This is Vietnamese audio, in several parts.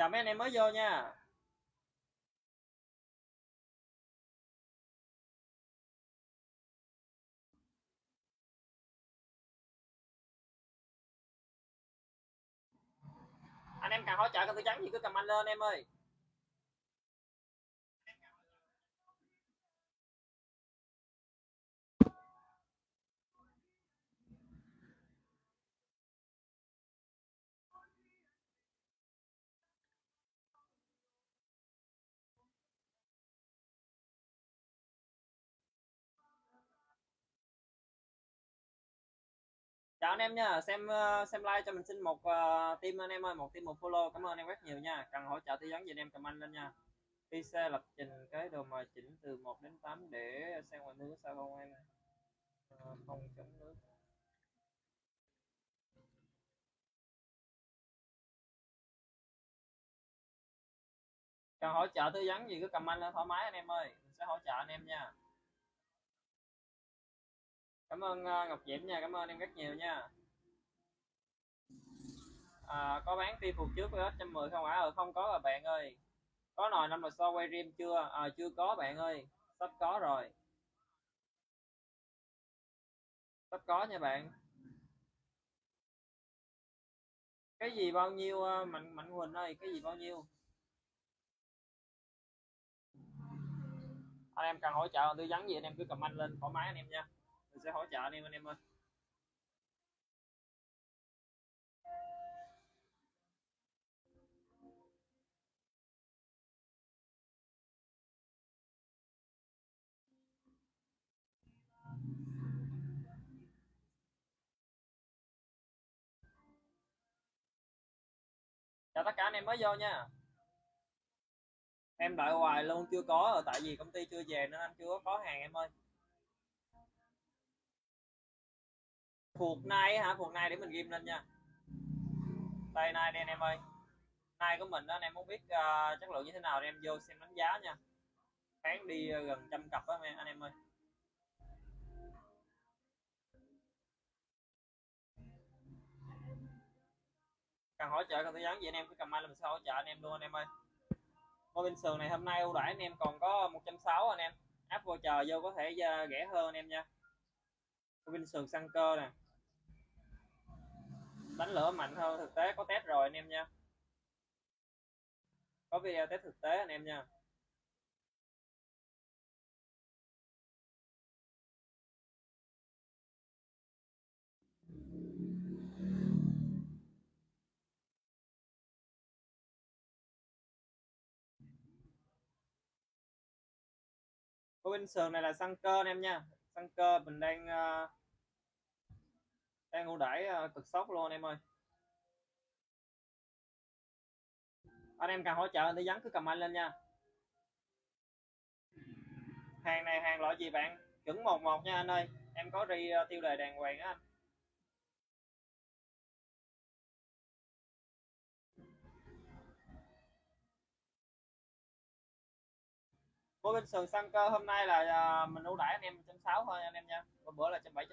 chào mấy anh em mới vô nha. Anh em cần hỗ trợ cái tư trắng gì cứ comment lên em ơi. Chào anh em nha. Xem ờ, xem like cho mình xin một uh, team anh em ơi một team một follow. Cảm ơn anh em rất nhiều nha. Cần hỗ trợ tư vấn gì anh em comment lên nha. PC lập trình cái đồ mà chỉnh từ 1 đến 8 để xe ngoài nước sao không em uh, không chống nước. Cần hỗ trợ tư vấn gì cứ comment lên thoải mái anh em ơi. Mình sẽ hỗ trợ anh em nha cảm ơn uh, Ngọc Diễm nha cảm ơn em rất nhiều nha. À, có bán phi phục trước với 110 không ạ? À? ừ, không có rồi bạn ơi. Có nồi năm là so quay rim chưa? À, chưa có bạn ơi. Sắp có rồi. Sắp có nha bạn. Cái gì bao nhiêu à, mạnh mạnh huỳnh ơi cái gì bao nhiêu? Anh em cần hỗ trợ tư vấn gì anh em cứ comment lên thoải mái anh em nha mình sẽ hỗ trợ anh em anh em ơi. Chào tất cả anh em mới vô nha. Em đợi hoài luôn, chưa có, tại vì công ty chưa về nên anh chưa có hàng em ơi. Cuộc nay hả? Cuộc nay để mình ghim lên nha. Đây nay đây anh em ơi. Nay của mình đó anh em muốn biết uh, chất lượng như thế nào thì em vô xem đánh giá nha. Bán đi à, gần trăm cặp đó anh em ơi. Cần hỗ trợ cần tư vấn gì anh em cứ comment là mình sẽ hỗ trợ anh em luôn anh em ơi. Mô bên sườn này hôm nay ưu đãi anh em còn có 160 anh em. Áp vô chờ vô có thể à, rẻ hơn anh em nha. Mô bên sườn xăng cơ nè đánh lửa mạnh hơn thực tế có test rồi anh em nha. Có video test thực tế anh em nha. Của bên sườn này là xăng cơ anh em nha. Xăng cơ mình đang uh, đang ưu đãi ờ, cực sốc luôn em ơi. Anh em cần hỗ trợ thì vấn cứ comment lên nha. Hàng này hàng loại gì bạn? Chuẩn một một nha anh ơi. Em có ri ờ, tiêu đề đàng hoàng á anh. Của bên sườn xăng cơ hôm nay là ờ, mình ưu đãi anh em trăm sáu thôi anh em nha. Bữa bữa là trăm bảy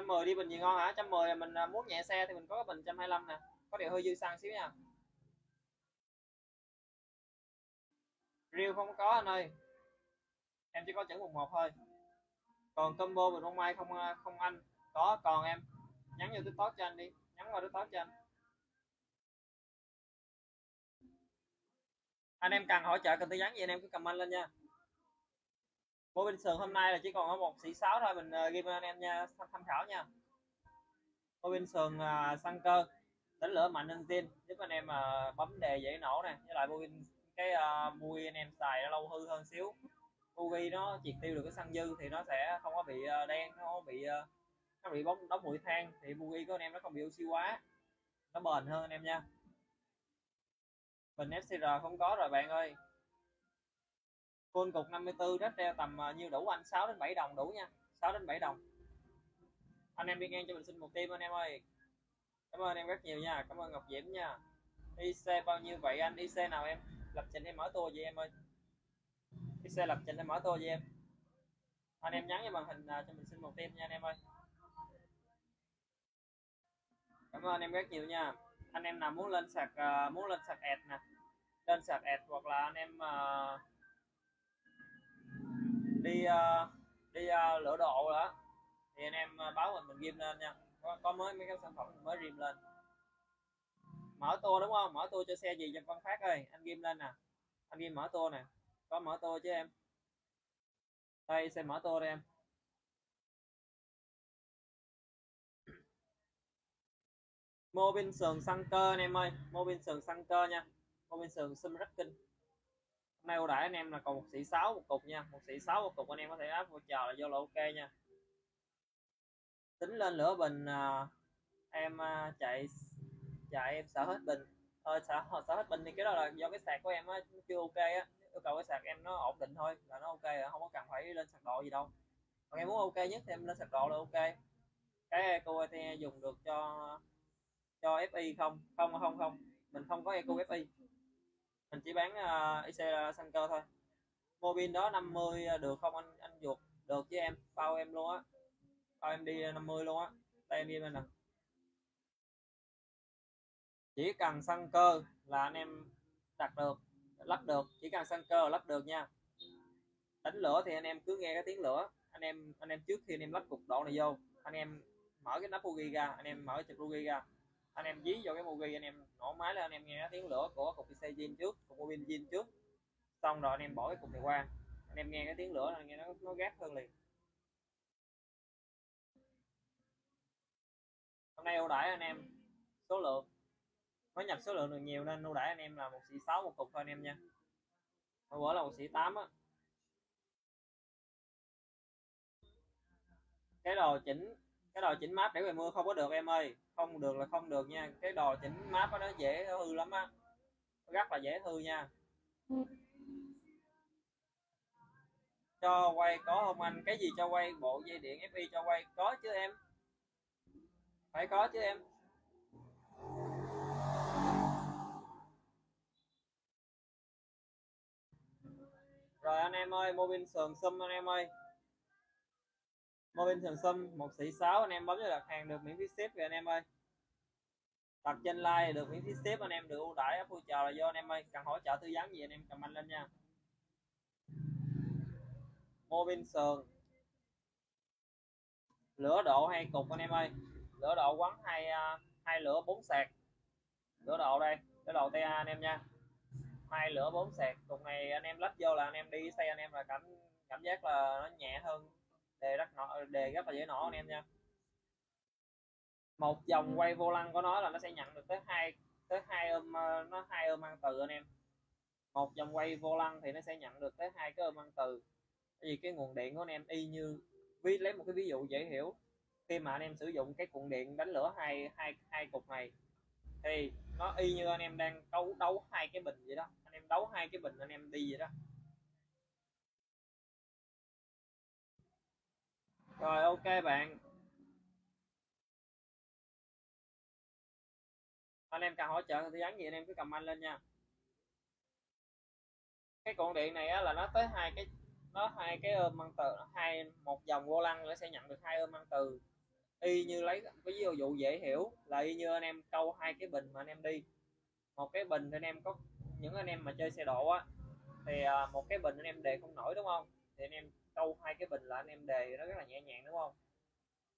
trăm tám trăm mười đi, bình gì ngon hả? 110 là mình à, muốn nhẹ xe thì mình có bình trăm hai mươi nè. Có điều hơi dư xăng xíu nha. Riêu không có anh ơi. Em chỉ có chữ một một thôi. Còn combo bình bông mai không à, không anh. Có, còn em. Nhắn vô tiktok cho anh đi. Nhắn vào tiktok cho anh. Anh em cần hỗ trợ cần tư vấn gì, anh em cứ comment lên nha. Bộ bình sườn hôm nay là chỉ còn có một sĩ 6 thôi mình uh, ghi anh em nha tham khảo nha. Bộ bình sườn uh, à, xăng cơ đánh lửa mạnh hơn tin giúp anh em uh, bấm đề dễ nổ nè. Với lại bộ cái uh, mui anh em xài nó lâu hư hơn xíu. Ugi nó triệt tiêu được cái xăng dư thì nó sẽ không có bị uh, đen không có bị uh, nó bị bóng đóng bụi than thì Ugi của anh em nó không bị oxy quá nó bền hơn anh em nha. Bình FCR không có rồi bạn ơi côn cục 54 rất treo tầm à, nhiêu đủ anh? 6 đến 7 đồng đủ nha. 6 đến 7 đồng. Anh em đi ngang cho mình xin một tim anh em ơi. Cảm ơn em rất nhiều nha. Cảm ơn Ngọc Diễm nha. IC bao nhiêu vậy anh? IC nào em? Lập trình em mở tour vậy em ơi. IC lập trình em mở tour vậy em. Anh em nhắn cho màn hình à, cho mình xin một tim nha anh em ơi. Cảm ơn em rất nhiều nha. Anh em nào muốn lên sạc uh, muốn lên sạc ẹt nè. Lên sạc ẹt hoặc là anh em uh, đi uh, đi uh, lửa độ đó. Thì anh em ờ, báo mình mình ghim lên nha. Có, có mới mấy cái sản phẩm mới ghim lên. Mở tour đúng không? Mở tour cho xe gì cho con phát ơi. Anh ghim lên nè. Anh ghim mở tour nè. Có mở tour chứ em? Đây xe mở tour đây em. Mô bên sườn xăng cơ anh em ơi. Mô bên sườn xăng cơ nha. Mô bên sườn xâm rắc kinh hôm nay ưu đãi anh em là còn một sĩ 6 một cục nha một sĩ 6 một cục anh em có thể áp vô chờ là vô là ok nha. Tính lên lửa bình à, em à, chạy chạy em sợ hết bình. Ờ, sợ, sợ hết bình thì cái đó là do cái sạc của em á chưa ok á. Yêu cầu cái sạc em nó ổn định thôi là nó ok rồi không có cần phải lên sạc độ gì đâu. Còn em muốn ok nhất thì em lên sạc độ là ok. Cái eco dùng được cho cho FI không? Không không không. Mình không có eco FI mình chỉ bán ờ, uh, IC ờ, xăng cơ thôi. Mobile đó 50 được không anh anh ruột được với em bao em luôn á. Bao em đi 50 luôn á. Đây em đi bên nè. Chỉ cần xăng cơ là anh em đặt được lắp được. Chỉ cần xăng cơ là lắp được nha. Đánh lửa thì anh em cứ nghe cái tiếng lửa. Anh em anh em trước khi anh em lắp cục độ này vô anh em mở cái nắp pugi ra anh em mở cái chụp pugi ra anh em dí vào cái mugi anh em nổ máy lên, anh em nghe tiếng lửa của cục xe zin trước, cục pin zin trước. Xong rồi anh em bỏ cái cục này qua, anh em nghe cái tiếng lửa là nghe nó nó gắt hơn liền. Hôm nay ưu đãi anh em số lượng, mới nhập số lượng được nhiều nên ưu đãi anh em là một sĩ sáu một cục thôi anh em nha. Hồi bữa là một sĩ tám á. Cái đồ chỉnh cái đồ chỉnh map để về mưa không có được em ơi. Không được là không được nha. Cái đồ chỉnh map đó, nó dễ hư lắm á. Rất là dễ hư nha. Cho quay có không anh? Cái gì cho quay? Bộ dây điện FI cho quay. Có chứ em? Phải có chứ em. Rồi anh em ơi mobile sườn xâm anh em ơi mô bên thường xâm một sĩ 6 anh em bấm cho đặt hàng được miễn phí ship về anh em ơi đặt trên like được miễn phí ship anh em được ưu đãi vui chào là do anh em ơi cần hỗ trợ tư vấn gì anh em comment lên nha mô bên sườn lửa độ hai cục anh em ơi lửa độ quấn hai hai lửa bốn sạc lửa độ đây lửa độ TA anh em nha hai lửa bốn sạc cục này anh em lắp vô là anh em đi xe anh em là cảm cảm giác là nó nhẹ hơn đề rất nọ đề rất là dễ nổ anh em nha. Một dòng quay vô lăng của nó là nó sẽ nhận được tới hai tới hai ôm ờ, nó hai ôm ăn từ anh em. Một dòng quay vô lăng thì nó sẽ nhận được tới hai cái ôm ăn từ. Vì cái nguồn điện của anh em y như ví lấy một cái ví dụ dễ hiểu. Khi mà anh em sử dụng cái cuộn điện đánh lửa hai hai hai cục này thì nó y như anh em đang đấu đấu hai cái bình vậy đó. Anh em đấu hai cái bình anh em đi vậy đó rồi ok bạn. Anh em cần hỗ trợ thì vấn gì anh em cứ cầm anh lên nha. Cái cuộn điện này á, là nó tới hai cái nó hai cái ôm măng từ hai một dòng vô lăng nó sẽ nhận được hai ôm măng từ. Y như lấy cái ví dụ dễ hiểu là y như anh em câu hai cái bình mà anh em đi. Một cái bình thì anh em có những anh em mà chơi xe độ á thì à, một cái bình anh em đề không nổi đúng không? Thì anh em câu hai cái bình là anh em đề nó rất là nhẹ nhàng đúng không?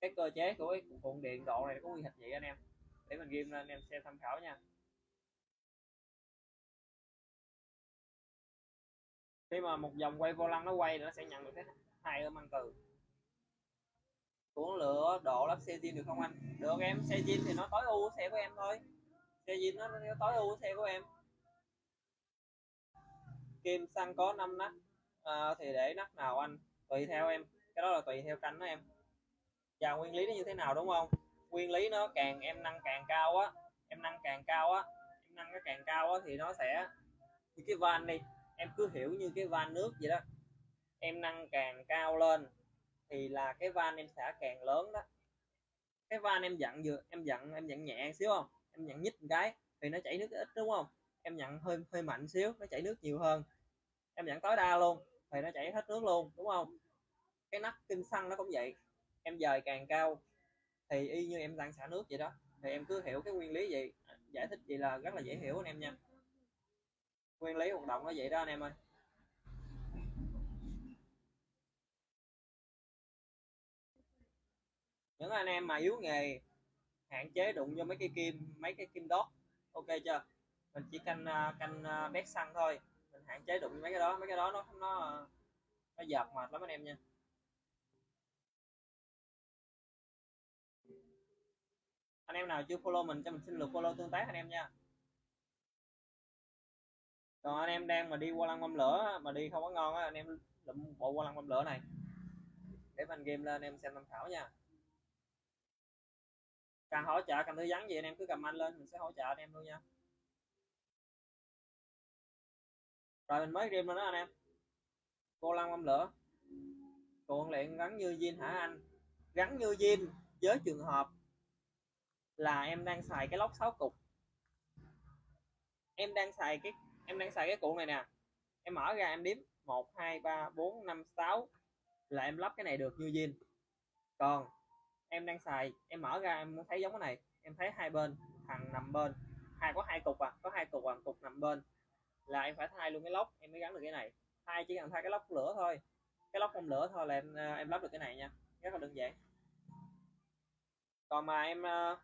Cái cơ chế của cái cuộn điện độ này có quy hoạch vậy anh em? Để mình ghim lên anh em xem tham khảo nha. Khi mà một vòng quay vô lăng nó quay nó sẽ nhận được cái hai âm ăn từ. Cuốn lửa độ lắp xe zin được không anh? Được em xe zin thì nó tối ưu xe của em thôi. Xe zin nó, nó tối ưu xe của em. Kim xăng có 5 nắp à, thì để nắp nào anh? Tùy theo em. Cái đó là tùy theo canh đó em. Và nguyên lý nó như thế nào đúng không? Nguyên lý nó càng em nâng càng cao á, em nâng càng cao á, em nâng cái càng cao á thì nó sẽ như cái van đi. Em cứ hiểu như cái van nước vậy đó. Em nâng càng cao lên thì là cái van em sẽ càng lớn đó. Cái van em dặn vừa, em dặn em dặn nhẹ xíu không? Em dặn nhích một cái thì nó chảy nước ít đúng không? Em nhận hơi hơi mạnh xíu, nó chảy nước nhiều hơn. Em dặn tối đa luôn thì nó chảy hết nước luôn, đúng không? Cái nắp kinh xăng nó cũng vậy. Em dời càng cao thì y như em đang xả nước vậy đó. Thì em cứ hiểu cái nguyên lý gì giải thích vậy là rất là dễ hiểu anh em nha. Nguyên lý hoạt động nó vậy đó anh em ơi. Những anh em mà yếu nghề, hạn chế đụng vô mấy cái kim, mấy cái kim đốt, ok chưa? Mình chỉ canh à, canh à, bét xăng thôi hạn chế đụng mấy cái đó, mấy cái đó nó nó nó dập mệt lắm anh em nha. Anh em nào chưa follow mình cho mình xin lượt follow tương tác anh em nha. Còn anh em đang mà đi qua lăng mâm lửa mà đi không có ngon á, anh em lụm bộ qua lăng mâm lửa này. Để mình game lên, anh em xem tham khảo nha. Cần hỗ trợ cần tư vấn gì anh em cứ cầm anh lên, mình sẽ hỗ trợ anh em luôn nha. Rồi, mình mới rim lên đó anh em. Cô lăng âm lửa. Cuộn luyện gắn như zin hả anh? Gắn như zin với trường hợp là em đang xài cái lốc 6 cục. Em đang xài cái, em đang xài cái cuộn này nè. Em mở ra, em đếm. 1 2 3 4 5 6 là em lắp cái này được như zin còn em đang xài, em mở ra, em thấy giống cái này. Em thấy hai bên, thằng nằm bên. Hai, có hai cục à có hai cục à cục nằm bên là em phải thay luôn cái lốc em mới gắn được cái này. Thay chỉ cần thay cái lốc lửa thôi. Cái lốc không lửa thôi là em à, em lắp được cái này nha. Rất là đơn giản. Còn mà em à,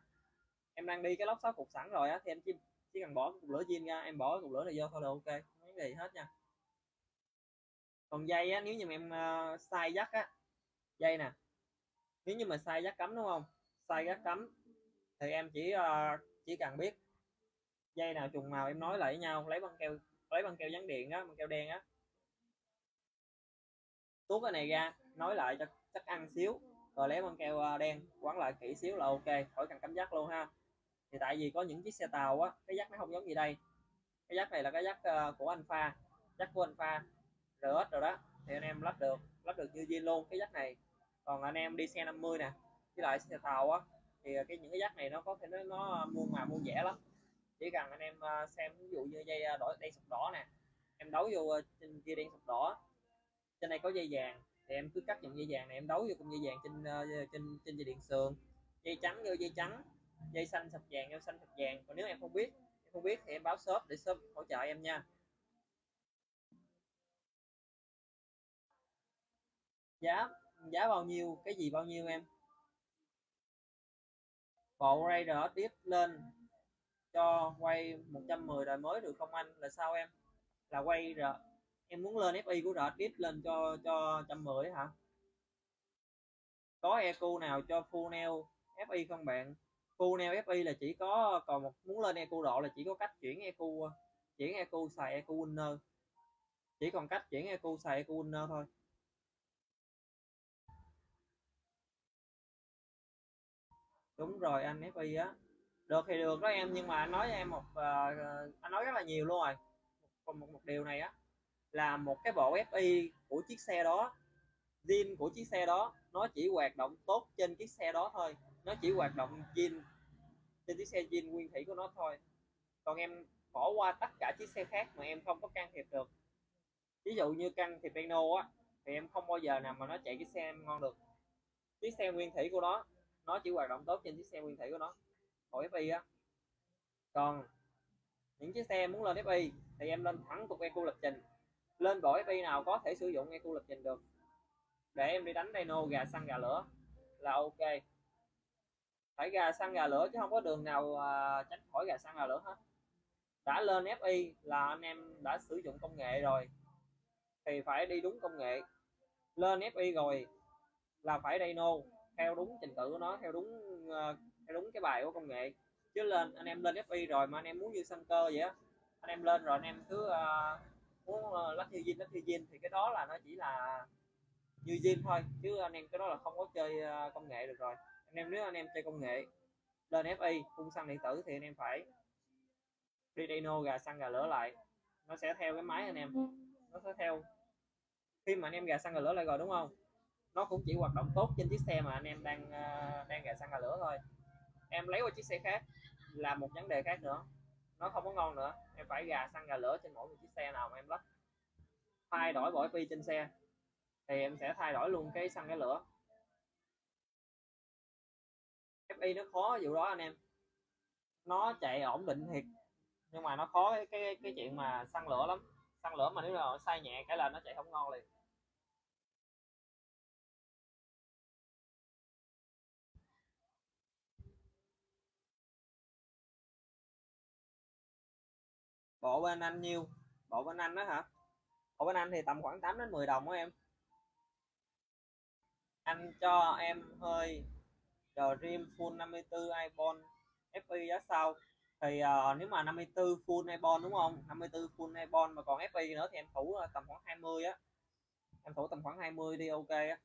em đang đi cái lốc sáu cục sẵn rồi á thì em chỉ, chỉ cần bỏ cục lửa zin ra em bỏ cục lửa này vô thôi là ok không vấn đề gì hết nha. Còn dây á nếu như mà em à, uh, sai dắt á dây nè. Nếu như mà sai dắt cắm đúng không? Sai dắt cắm thì em chỉ uh, chỉ cần biết dây nào trùng màu em nói lại với nhau lấy băng keo lấy băng keo dán điện á băng keo đen á. Tuốt cái này ra nói lại cho chắc ăn xíu. Rồi lấy băng keo à, đen quấn lại kỹ xíu là ok khỏi cần cắm giác luôn ha. Thì tại vì có những chiếc xe tàu á cái giác nó không giống gì đây. Cái giác này là cái giác à, của anh pha giác của anh pha RS rồi đó. Thì anh em lắp được lắp được như zin luôn cái giác này. Còn anh em đi xe 50 nè với lại xe tàu á thì cái những cái giác này nó có thể nó, nó muôn màu muôn vẻ lắm chỉ cần anh em ờ, xem ví dụ như dây ờ, đổi đen sọc đỏ nè, em đấu vô ờ, trên kia đen sọc đỏ, trên đây có dây vàng, thì em cứ cắt những dây vàng này, em đấu vô cùng dây vàng trên trên trên dây điện sườn, dây trắng vô dây trắng, dây xanh sọc vàng vô xanh sọc vàng. Còn nếu em không biết, em không biết thì em báo shop để shop hỗ trợ em nha. Giá giá bao nhiêu, cái gì bao nhiêu em? Bộ Raider tiếp lên cho quay 110 đời mới được không anh? Là sao em? Là quay rồi em muốn lên FI của RX tiếp lên cho cho 110 hả? Có EQ nào cho full nail FI không bạn? Full nail FI là chỉ có, còn một, muốn lên EQ độ là chỉ có cách chuyển EQ chuyển EQ xài EQ winner. Chỉ còn cách chuyển EQ xài EQ winner thôi. Đúng rồi anh FI á được thì được đó em nhưng mà anh nói với em một uh, anh nói rất là nhiều luôn rồi. Còn một, một điều này á là một cái bộ FI của chiếc xe đó zin của chiếc xe đó nó chỉ hoạt động tốt trên chiếc xe đó thôi. Nó chỉ hoạt động zin trên chiếc xe zin nguyên thủy của nó thôi. Còn em bỏ qua tất cả chiếc xe khác mà em không có can thiệp được. Ví dụ như can thiệp piano á thì em không bao giờ nào mà nó chạy cái xe em ngon được. Chiếc xe nguyên thủy của nó nó chỉ hoạt động tốt trên chiếc xe nguyên thủy của nó bộ FI á. Còn những chiếc xe muốn lên FI thì em lên thẳng cục EQ lập trình. Lên bộ FI nào có thể sử dụng EQ lập trình được. Để em đi đánh Dino gà xăng gà lửa là ok. Phải gà xăng gà lửa chứ không có đường nào à, tránh khỏi gà xăng gà lửa hết. Đã lên FI là anh em đã sử dụng công nghệ rồi. Thì phải đi đúng công nghệ. Lên FI rồi là phải Dino theo đúng trình tự của nó theo đúng uh, theo đúng cái bài của công nghệ. Chứ lên anh em lên FI rồi mà anh em muốn như sân cơ vậy á. Anh em lên rồi anh em cứ uh, muốn uh, lắc như zin lắc như zin thì cái đó là nó chỉ là như zin thôi. Chứ anh em cái đó là không có chơi uh, công nghệ được rồi. Anh em nếu anh em chơi công nghệ lên FI phun xăng điện tử thì anh em phải đi dyno gà xăng gà lửa lại. Nó sẽ theo cái máy anh em. Nó sẽ theo. Khi mà anh em gà xăng gà lửa lại rồi đúng không? Nó cũng chỉ hoạt động tốt trên chiếc xe mà anh em đang uh, đang gà xăng gà lửa thôi em lấy qua chiếc xe khác. Là một vấn đề khác nữa. Nó không có ngon nữa. Em phải gà xăng gà lửa trên mỗi một chiếc xe nào mà em lắp. Thay đổi bỏ pi trên xe thì em sẽ thay đổi luôn cái xăng cái lửa. FI nó khó vụ đó anh em. Nó chạy ổn định thiệt nhưng mà nó khó cái cái, cái chuyện mà xăng lửa lắm. Xăng lửa mà nếu là sai nhẹ cái là nó chạy không ngon liền. Bộ bên anh nhiêu? Bộ bên anh đó hả? Bộ bên anh thì tầm khoảng 8 đến 10 đồng đó em. Anh cho em hơi Dream Full 54 iPhone FI giá sau thì uh, nếu mà 54 full iPhone đúng không? 54 full iPhone mà còn FI nữa thì em thủ ờ, tầm khoảng 20 á. Em thủ tầm khoảng 20 đi ok á.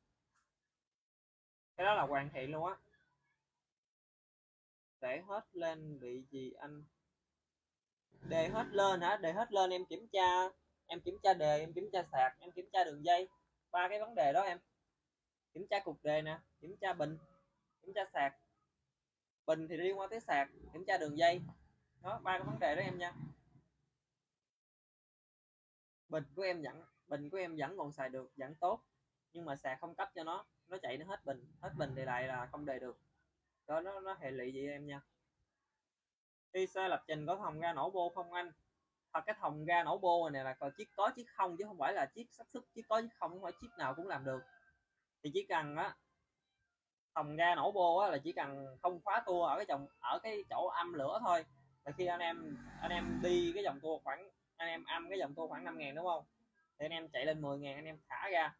Cái đó là hoàn thiện luôn á. Để hết lên bị gì anh? Đề hết lên hả? Đề hết lên em kiểm tra em kiểm tra đề em kiểm tra sạc em kiểm tra đường dây. Ba cái vấn đề đó em. Kiểm tra cục đề nè kiểm tra bình kiểm tra sạc. Bình thì liên quan tới sạc kiểm tra đường dây. Đó ba cái vấn đề đó em nha. Bình của em vẫn bình của em vẫn còn xài được vẫn tốt. Nhưng mà sạc không cấp cho nó nó chạy nó hết bình. Hết bình thì lại là không đề được. Đó nó nó hệ lụy gì em nha khi lập trình có thòng ga nổ bô không anh? Hoặc cái thòng ga nổ bô này là còn chiếc có chiếc không chứ không phải là chiếc xác suất, chiếc có chiếc không không phải chiếc nào cũng làm được. Thì chỉ cần á, thòng ga nổ bô á là chỉ cần không khóa tua ở cái dòng, ở cái chỗ âm lửa thôi. Là khi anh em anh em đi cái dòng tua khoảng, anh em âm cái dòng tua khoảng 5 ngàn đúng không? Thì anh em chạy lên 10 ngàn, anh em thả ra.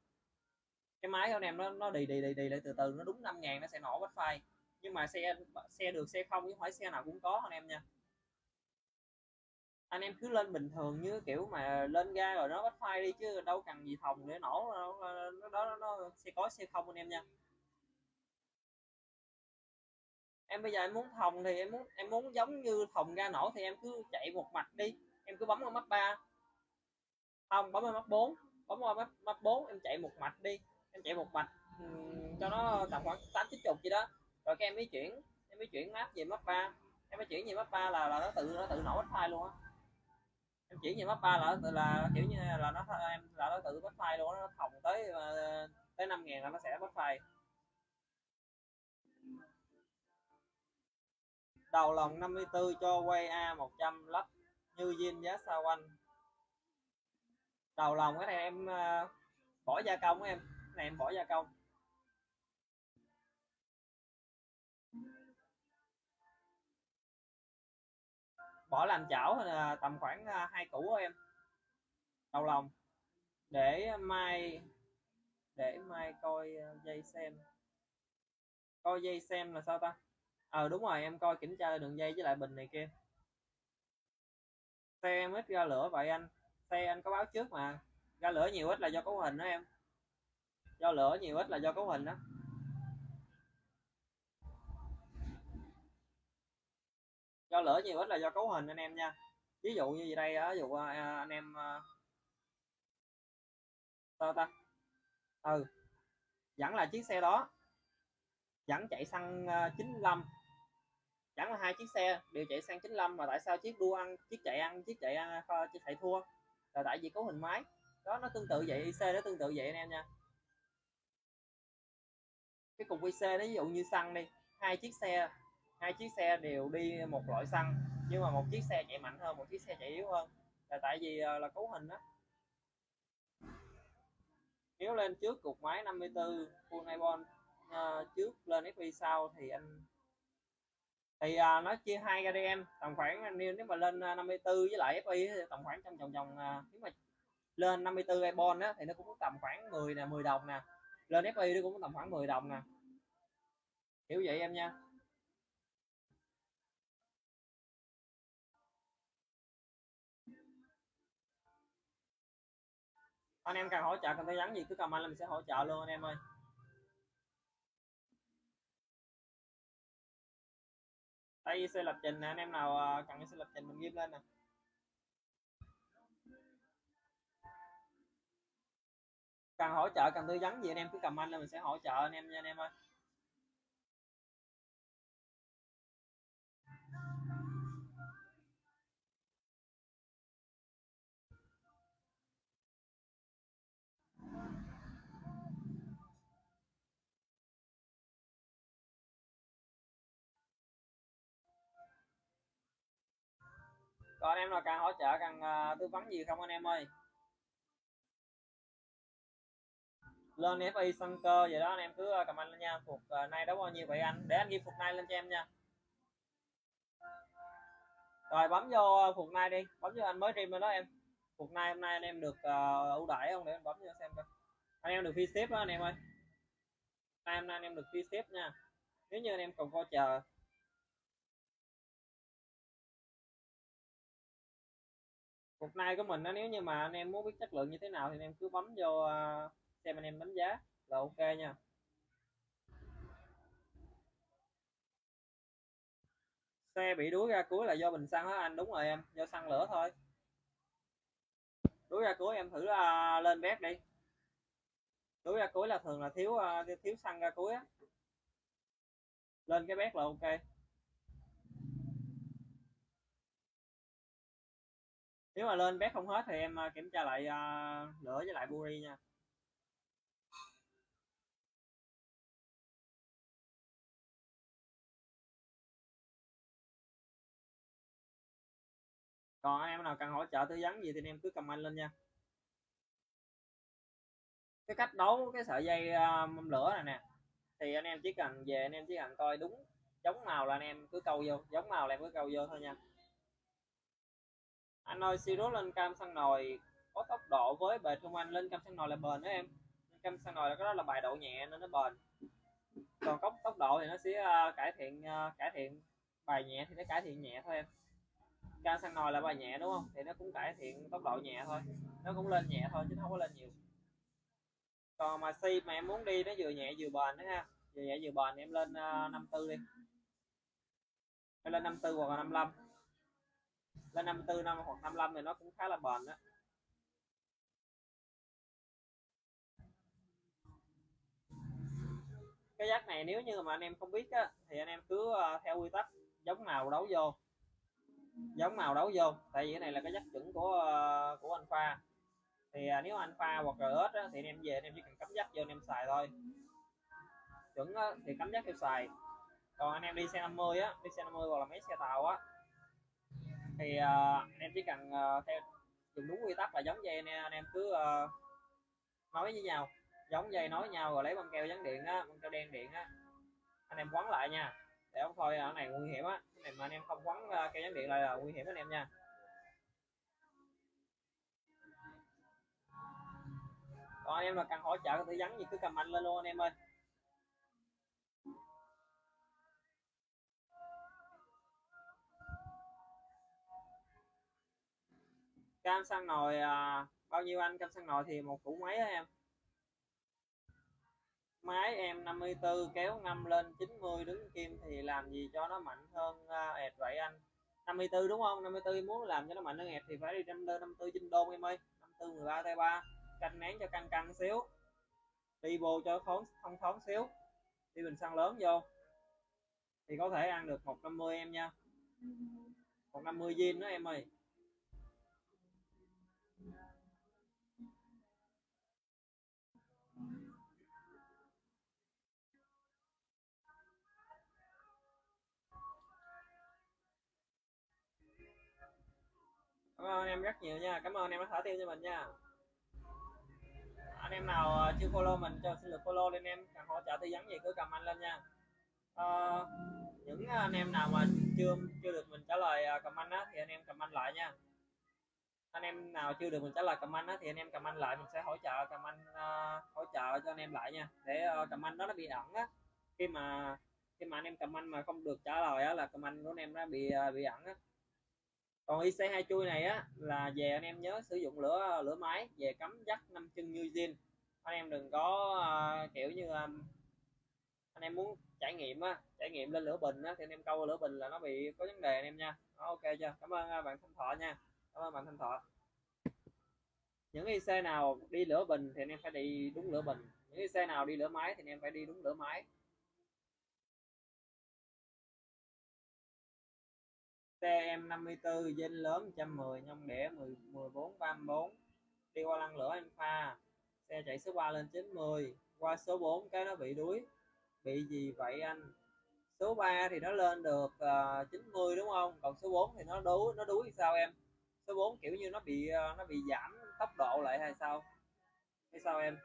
Cái máy của anh em nó nó đi đi đi đi lại từ từ, nó đúng 5 ngàn nó sẽ nổ bắt file nhưng mà xe xe được xe không chứ không phải xe nào cũng có anh em nha. Anh em cứ lên bình thường như kiểu mà lên ga rồi nó bắt phai đi chứ đâu cần gì thòng để nổ nó đó nó, xe có xe không anh em nha. Em bây giờ em muốn thòng thì em muốn em muốn giống như thòng ga nổ thì em cứ chạy một mạch đi em cứ bấm vào mắt ba. Không bấm vào mắt 4 bấm vào mắt mắt 4 em chạy một mạch đi em chạy một mạch um, cho nó tầm khoảng tám chín chục gì đó rồi, các em mới chuyển, em mới chuyển map về map 3 em mới chuyển về map 3 là là nó tự nó tự nổ file luôn á. Em chuyển về map 3 là là, kiểu như là nó em, là nó tự bắt file luôn nó thòng tới ờ, tới 5 ngàn là nó sẽ bắt file đầu lòng 54 cho quay A 100 lắp như zin giá sao quanh. Đầu lòng cái này em ờ, bỏ gia công em. Cái này em bỏ gia công. Bỏ làm chảo là tầm khoảng à, hai củ thôi em. Đầu lòng. Để mai để mai coi à, dây xem. Coi dây xem là sao ta? Ờ đúng rồi, em coi kiểm tra đường dây với lại bình này kia. Xe em ít ra lửa vậy anh. Xe anh có báo trước mà. Ra lửa nhiều ít là do cấu hình đó em. Do lửa nhiều ít là do cấu hình đó. Cho lỡ nhiều ít là do cấu hình anh em nha. Ví dụ như đây á ví dụ ờ, ờ, anh em sao ta? Ừ vẫn là chiếc xe đó. Vẫn chạy xăng 95 chẳng là hai chiếc xe, đều chạy sang 95 mà tại sao chiếc đua ăn, chiếc chạy ăn, chiếc chạy ăn chiếc chạy thua? Là tại vì cấu hình máy. Đó, nó tương tự vậy IC nó tương tự vậy anh em nha. Cái cục IC nó ví dụ như xăng đi, hai chiếc xe hai chiếc xe đều đi một loại xăng nhưng mà một chiếc xe chạy mạnh hơn một chiếc xe chạy yếu hơn. Là tại vì ờ, là cấu hình đó nếu lên trước cục máy 54 full nylon uh, ờ, trước lên FV sau thì anh thì à, nó chia hai ra em. Tầm khoảng nếu nếu mà lên 54 với lại FI thì tầm khoảng trong vòng vòng à, nếu mà lên 54 iPhone á thì nó cũng tầm khoảng 10 nè 10 đồng nè. Lên FI nó cũng tầm khoảng 10 đồng nè. Hiểu vậy em nha. Anh em cần hỗ trợ cần tư vấn gì cứ comment là mình sẽ hỗ trợ luôn anh em ơi. Đây xe lập trình nè, anh em nào à, cần cần xe lập trình mình ghim lên nè. Cần hỗ trợ cần tư vấn gì anh em cứ cầm anh là mình sẽ hỗ trợ anh em nha anh em ơi. Còn anh em nào cần hỗ trợ cần uh, tư vấn gì không anh em ơi? Lên FI sân cơ vậy đó anh em cứ ờ, comment lên nha. Phục uh, nay đấu bao nhiêu vậy anh? Để anh ghi phục nay lên cho em nha. Rồi bấm vô phục nay đi. Bấm vô anh mới stream rồi đó em. Phục nay hôm nay anh em được uh, ưu đãi không? Để anh bấm vô xem coi. Anh em được free ship đó anh em ơi. Nay hôm nay anh em được free ship nha. Nếu như anh em còn coi chờ cuộc nay của mình đó, nếu như mà anh em muốn biết chất lượng như thế nào thì anh em cứ bấm vô à, xem anh em đánh giá. Là ok nha. Xe bị đuối ra cuối là do bình xăng á anh đúng rồi em do xăng lửa thôi. Đuối ra cuối em thử uh, lên bếp đi. Đuối ra cuối là thường là thiếu uh, thiếu xăng ra cuối á. Lên cái bếp là ok. Nếu mà lên bếp không hết thì em à, kiểm tra lại uh, lửa với lại buri nha. Còn anh em nào cần hỗ trợ tư vấn gì thì anh em cứ comment lên nha. Cái cách đấu cái sợi dây uh, lửa này nè. Thì anh em chỉ cần về anh em chỉ cần coi đúng giống màu là anh em cứ câu vô giống màu là em cứ câu vô thôi nha anh ơi siro lên cam xăng nồi. Có tốc độ với bề thông anh? Lên cam xăng nồi là bền đó em. Cam xăng nồi là cái đó là bài độ nhẹ nên nó bền. Còn tốc tốc độ thì nó sẽ uh, cải thiện uh, cải thiện bài nhẹ thì nó cải thiện nhẹ thôi em. Cam xăng nồi là bài nhẹ đúng không? Thì nó cũng cải thiện tốc độ nhẹ thôi. Nó cũng lên nhẹ thôi chứ không có lên nhiều. Còn mà si mà em muốn đi nó vừa nhẹ vừa bền đó ha vừa nhẹ vừa bền em lên ờ, uh, 54 đi. Em lên 54 hoặc là 55 lên 54 năm hoặc 55 thì nó cũng khá là bền đó cái giác này nếu như mà anh em không biết á, thì anh em cứ ờ, theo quy tắc giống màu đấu vô. Giống màu đấu vô tại vì cái này là cái giác chuẩn của ờ, của anh pha thì ờ, nếu anh pha hoặc RS á, thì anh em về anh em chỉ cần cắm dắt vô anh em xài thôi. Chuẩn á, thì cắm dắt theo xài. Còn anh em đi xe 50 á đi xe 50 hoặc là mấy xe tàu á thì uh, em chỉ cần uh, theo dùng đúng quy tắc là giống dây anh em, anh em cứ uh, nói với nhau. Giống dây nói nhau rồi lấy băng keo dán điện á băng keo đen điện á. Anh em quấn lại nha. Để không thôi ở này nguy hiểm á. Cái này mà anh em không quấn uh, keo dán điện lại là nguy hiểm anh em nha. Còn anh em là cần hỗ trợ tư vấn gì cứ cầm anh lên luôn anh em ơi. Cam xăng nồi à, bao nhiêu anh cam xăng nồi thì một củ máy đó em? Máy em 54 kéo ngâm lên 90 đứng kim thì làm gì cho nó mạnh hơn uh, ẹt vậy anh? 54 đúng không? 54 muốn làm cho nó mạnh hơn ẹt thì phải đi 54 54 chinh đôn em ơi. 54 13 tay 3 canh nén cho căng căng xíu. Đi vô cho thoáng thông thoáng xíu. Đi bình xăng lớn vô. Thì có thể ăn được 150 em nha. 150 viên đó em ơi. Cảm ơn em rất nhiều nha. Cảm ơn em đã thả tiêu cho mình nha. Anh em nào à, chưa follow mình cho xin được follow lên em. Cần hỗ trợ tư vấn gì cứ comment lên nha. À, những anh em nào mà chưa chưa được mình trả lời à, comment á thì anh em comment lại nha. Anh em nào chưa được mình trả lời comment á thì anh em comment lại. Mình sẽ hỗ trợ comment uh, hỗ trợ cho anh em lại nha. Để uh, comment đó nó bị ẩn á. Khi mà khi mà anh em comment mà không được trả lời á là comment của anh em nó bị uh, bị ẩn á còn IC hai chui này á là về anh em nhớ sử dụng lửa lửa máy về cắm dắt năm chân như zin. Anh em đừng có uh, kiểu như um, anh em muốn trải nghiệm á trải nghiệm lên lửa bình á thì anh em câu lửa bình là nó bị có vấn đề anh em nha. Đó, ok chưa? Cảm ơn uh, bạn thanh thọ nha. Cảm ơn bạn thanh thọ. Những IC nào đi lửa bình thì anh em phải đi đúng lửa bình. Những IC nào đi lửa máy thì anh em phải đi đúng lửa máy. TM54 dinh lớn 110 nhông đẻ 10, 14 34 đi qua lăng lửa anh pha. Xe chạy số 3 lên 90 qua số 4 cái nó bị đuối. Bị gì vậy anh? Số 3 thì nó lên được ờ, uh, 90 đúng không? Còn số 4 thì nó đuối nó đuối sao em? Số 4 kiểu như nó bị uh, nó bị giảm tốc độ lại hay sao? Hay sao em?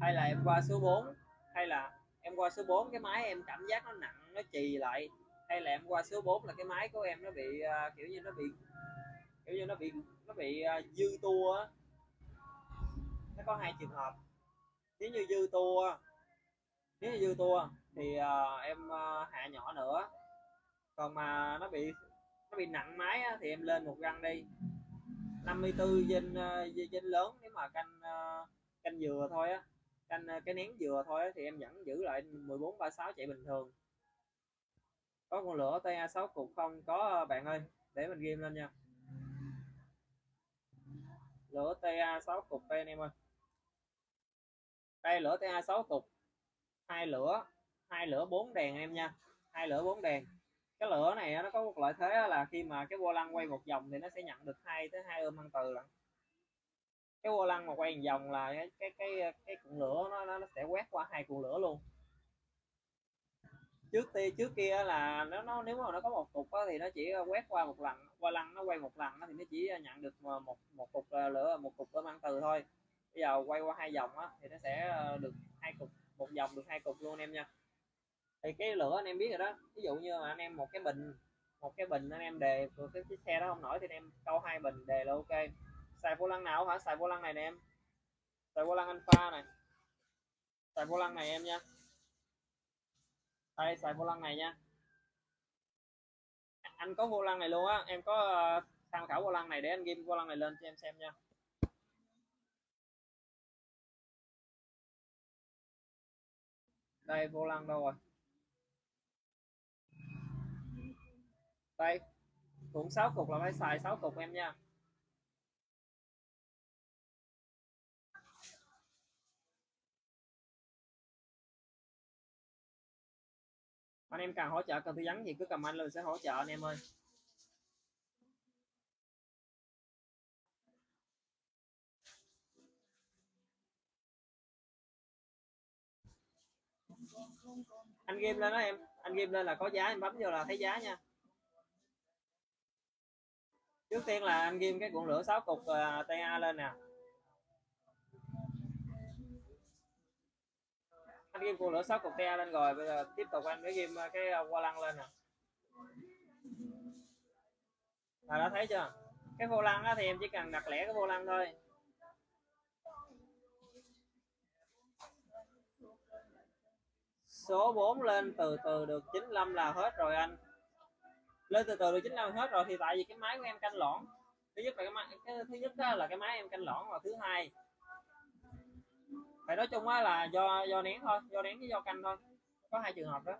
Hay là em qua số 4 hay là em qua số 4 cái máy em cảm giác nó nặng nó trì lại. Hay là em qua số 4 là cái máy của em nó bị uh, kiểu như nó bị kiểu như nó bị nó bị uh, dư tua á. Nó có hai trường hợp. Nếu như dư tua nếu như dư tua thì uh, em uh, hạ nhỏ nữa. Còn mà nó bị nó bị nặng máy á, thì em lên một găng đi. 54 trên uh, trên lớn nếu mà canh uh, canh dừa thôi á canh ờ, cái nén dừa thôi thì em vẫn giữ lại 14 36 chạy bình thường. Có con lửa TA 6 cục không? Có ờ, bạn ơi, để mình ghim lên nha. Lửa TA 6 cục đây anh em ơi. Đây, lửa TA 6 cục. Hai lửa hai lửa bốn đèn em nha. Hai lửa bốn đèn. Cái lửa này nó có một lợi thế là khi mà cái vô lăng quay một vòng thì nó sẽ nhận được hai tới hai ôm ăn từ lận cái vô lăng mà quay vòng là cái cái cái, cái cuộn lửa nó nó sẽ quét qua hai cuộn lửa luôn. Trước ti trước kia là nó nó nếu mà nó có một cục thì nó chỉ quét qua một lần qua lăng nó quay một lần thì nó chỉ nhận được một một cục à, lửa một cục ôm mang từ thôi. Bây giờ quay qua hai vòng á thì nó sẽ à, được hai cục một vòng được hai cục luôn anh em nha. Thì cái lửa anh em biết rồi đó ví dụ như mà anh em một cái bình một cái bình anh em đề cái chiếc xe đó không nổi thì anh em câu hai bình đề là ok xài vô lăng nào hả? Xài vô lăng này nè em. Xài vô lăng alpha này. Xài vô lăng này em nha. Đây xài vô lăng này nha. Anh có vô lăng này luôn á. Em có ờ, tham khảo vô lăng này để anh ghim vô lăng này lên cho em xem nha. Đây vô lăng đâu rồi? Đây cũng 6 cục là phải xài 6 cục em nha. Anh em cần hỗ trợ cần tư vấn thì cứ comment lên sẽ hỗ trợ anh em ơi. Anh game lên đó em. Anh game lên là có giá em bấm vô là thấy giá nha. Trước tiên là anh ghim cái cuộn lửa 6 cục à, uh, TA lên nè. Anh game cuộn lửa sáu cục te lên rồi, bây giờ tiếp tục anh mới game ờ, cái ờ, qua lăng lên nè. Là đã thấy chưa? Cái vô lăng á thì em chỉ cần đặt lẻ cái vô lăng thôi. Số 4 lên từ từ được 95 là hết rồi anh. Lên từ từ được 95 hết rồi thì tại vì cái máy của em canh lõn thứ nhất là cái máy, cái thứ nhất là cái máy em canh lõn và thứ hai phải nói chung á là do do nén thôi, do nén với do canh thôi. Có hai trường hợp đó.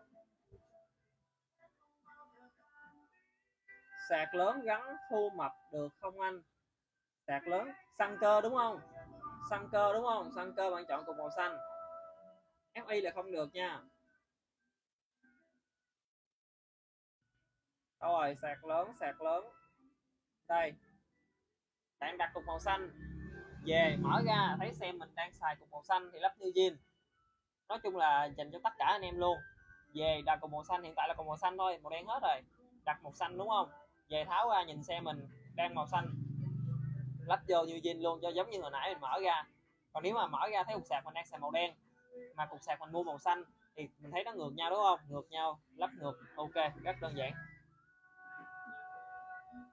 Sạc lớn gắn thu mập được không anh? Sạc lớn, xăng cơ đúng không? Xăng cơ đúng không? Xăng cơ bạn chọn cùng màu xanh. FI là không được nha. Rồi, sạc lớn sạc lớn. Đây. Bạn đặt cục màu xanh về mở ra thấy xem mình đang xài cục màu xanh thì lắp new zin nói chung là dành cho tất cả anh em luôn. Về đặt cục màu xanh hiện tại là cục màu xanh thôi màu đen hết rồi. Đặt màu xanh đúng không? Về tháo ra nhìn xe mình đang màu xanh. Lắp vô như zin luôn cho giống như hồi nãy mình mở ra. Còn nếu mà mở ra thấy cục sạc mình đang xài màu đen mà cục sạc mình mua màu xanh thì mình thấy nó ngược nhau đúng không? Ngược nhau lắp ngược ok rất đơn giản.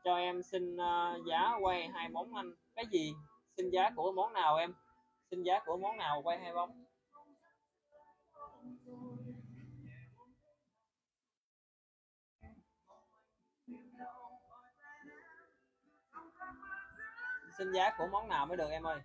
Cho em xin uh, giá quay hai món anh. Cái gì? Xin giá của món nào em? Xin giá của món nào quay hai bóng xin giá của món nào mới được em ơi?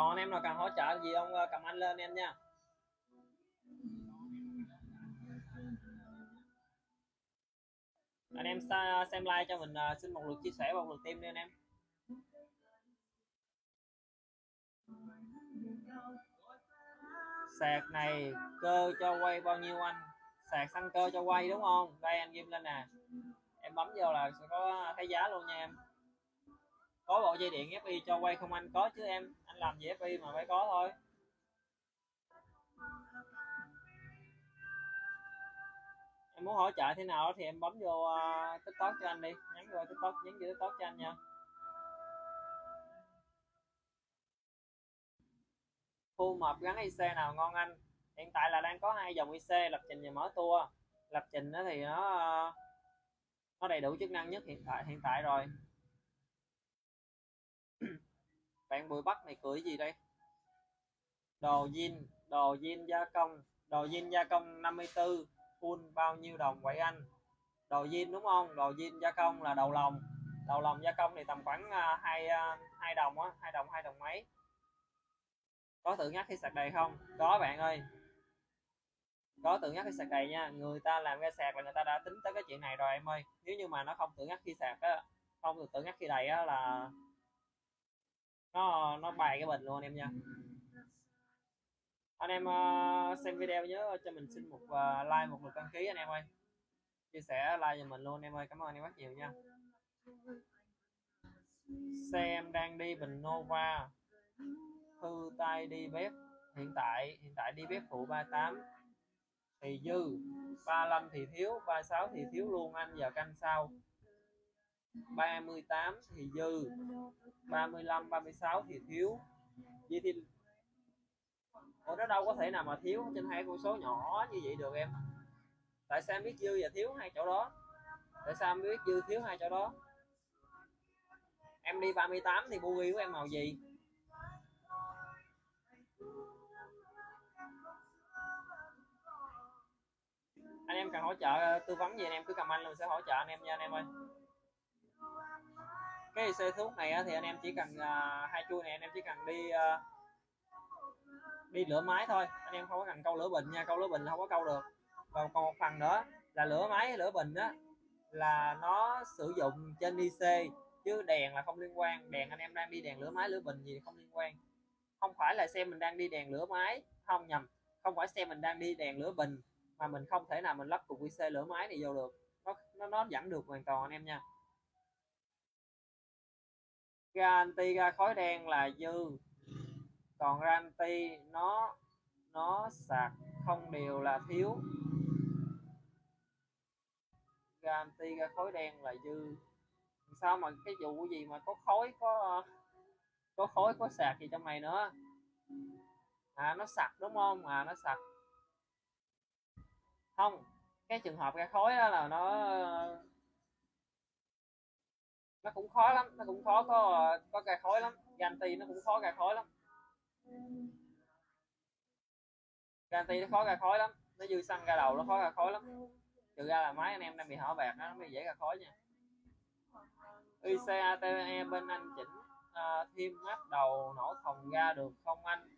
còn em nào cần hỗ trợ gì ông cầm anh lên em nha. Anh em xem like cho mình ờ, xin một lượt chia sẻ một lượt tim đi anh em. Sạc này cơ cho quay bao nhiêu anh? Sạc xăng cơ cho quay đúng không? Đây, anh ghim lên nè. Em bấm vô là sẽ có ờ, thấy giá luôn nha em. Có bộ dây điện fi cho quay không anh? Có chứ em làm gì FI mà phải có thôi. Em muốn hỗ trợ thế nào thì em bấm vô uh, tiktok cho anh đi. Nhắn vô tiktok nhắn vô tiktok cho anh nha. Khu mập gắn IC nào ngon anh? Hiện tại là đang có hai dòng IC lập trình và mở tour. Lập trình đó thì nó uh, nó đầy đủ chức năng nhất hiện tại hiện tại rồi bạn bùi bắc này cưới gì đây? Đồ zin đồ zin gia công, đồ zin gia công 54 full bao nhiêu đồng vậy anh? Đồ zin đúng không? Đồ zin gia công là đầu lòng. Đầu lòng gia công thì tầm khoảng à, hai à, hai đồng á, hai đồng hai đồng mấy. Có tự nhắc khi sạc đầy không? Có bạn ơi. Có tự nhắc khi sạc đầy nha. Người ta làm ra sạc là người ta đã tính tới cái chuyện này rồi em ơi. Nếu như mà nó không tự nhắc khi sạc á, không được tự nhắc khi đầy á là nó nó bày cái bình luôn em nha. Anh em uh, xem video nhớ cho mình xin một uh, like một lượt đăng ký anh em ơi. Chia sẻ like cho mình luôn em ơi. Cảm ơn anh em rất nhiều nha. Xe em đang đi bình Nova thư tay đi bếp. Hiện tại hiện tại đi bếp phụ 38 thì dư 35 thì thiếu 36 thì thiếu luôn anh. Giờ canh sau. 38 thì dư 35 36 thì thiếu. Vậy thì, Ủa, nó đâu có thể nào mà thiếu trên hai con số nhỏ như vậy được em? Tại sao em biết dư và thiếu hai chỗ đó? Tại sao em biết dư, thiếu hai chỗ đó? Em đi 38 thì buggy của em màu gì? Anh em cần hỗ trợ tư vấn gì, anh em cứ cầm anh luôn, sẽ hỗ trợ anh em nha, anh em ơi cái xe thuốc này thì anh em chỉ cần à, hai chui này anh em chỉ cần đi à, đi lửa máy thôi. Anh em không có cần câu lửa bình nha câu lửa bình không có câu được. Còn còn một phần nữa là lửa máy lửa bình đó là nó sử dụng trên IC chứ đèn là không liên quan. Đèn anh em đang đi đèn lửa máy lửa bình gì không liên quan. Không phải là xe mình đang đi đèn lửa máy không nhầm không phải xe mình đang đi đèn lửa bình mà mình không thể nào mình lắp cục IC lửa máy này vô được. Nó nó, nó dẫn được hoàn toàn anh em nha ra anti ra khói đen là dư. Còn ranti nó nó sạc không đều là thiếu. Garanti ra khối đen là dư. Sao mà cái vụ gì mà có khối có có khối có sạc gì trong này nữa? À nó sặc đúng không? À nó sặc. Không, cái trường hợp ra khối đó là nó nó cũng khó lắm nó cũng khó có có cài khói lắm garanti nó cũng khó cài khói lắm. Garanti nó khó cài khói lắm nó dư xăng ra đầu nó khó cài khói lắm. Trừ ra là máy anh em đang bị hở bạc nó mới dễ cài khói nha. ICATE bên anh chỉnh uh, thêm mắt đầu nổ thòng ga được không anh?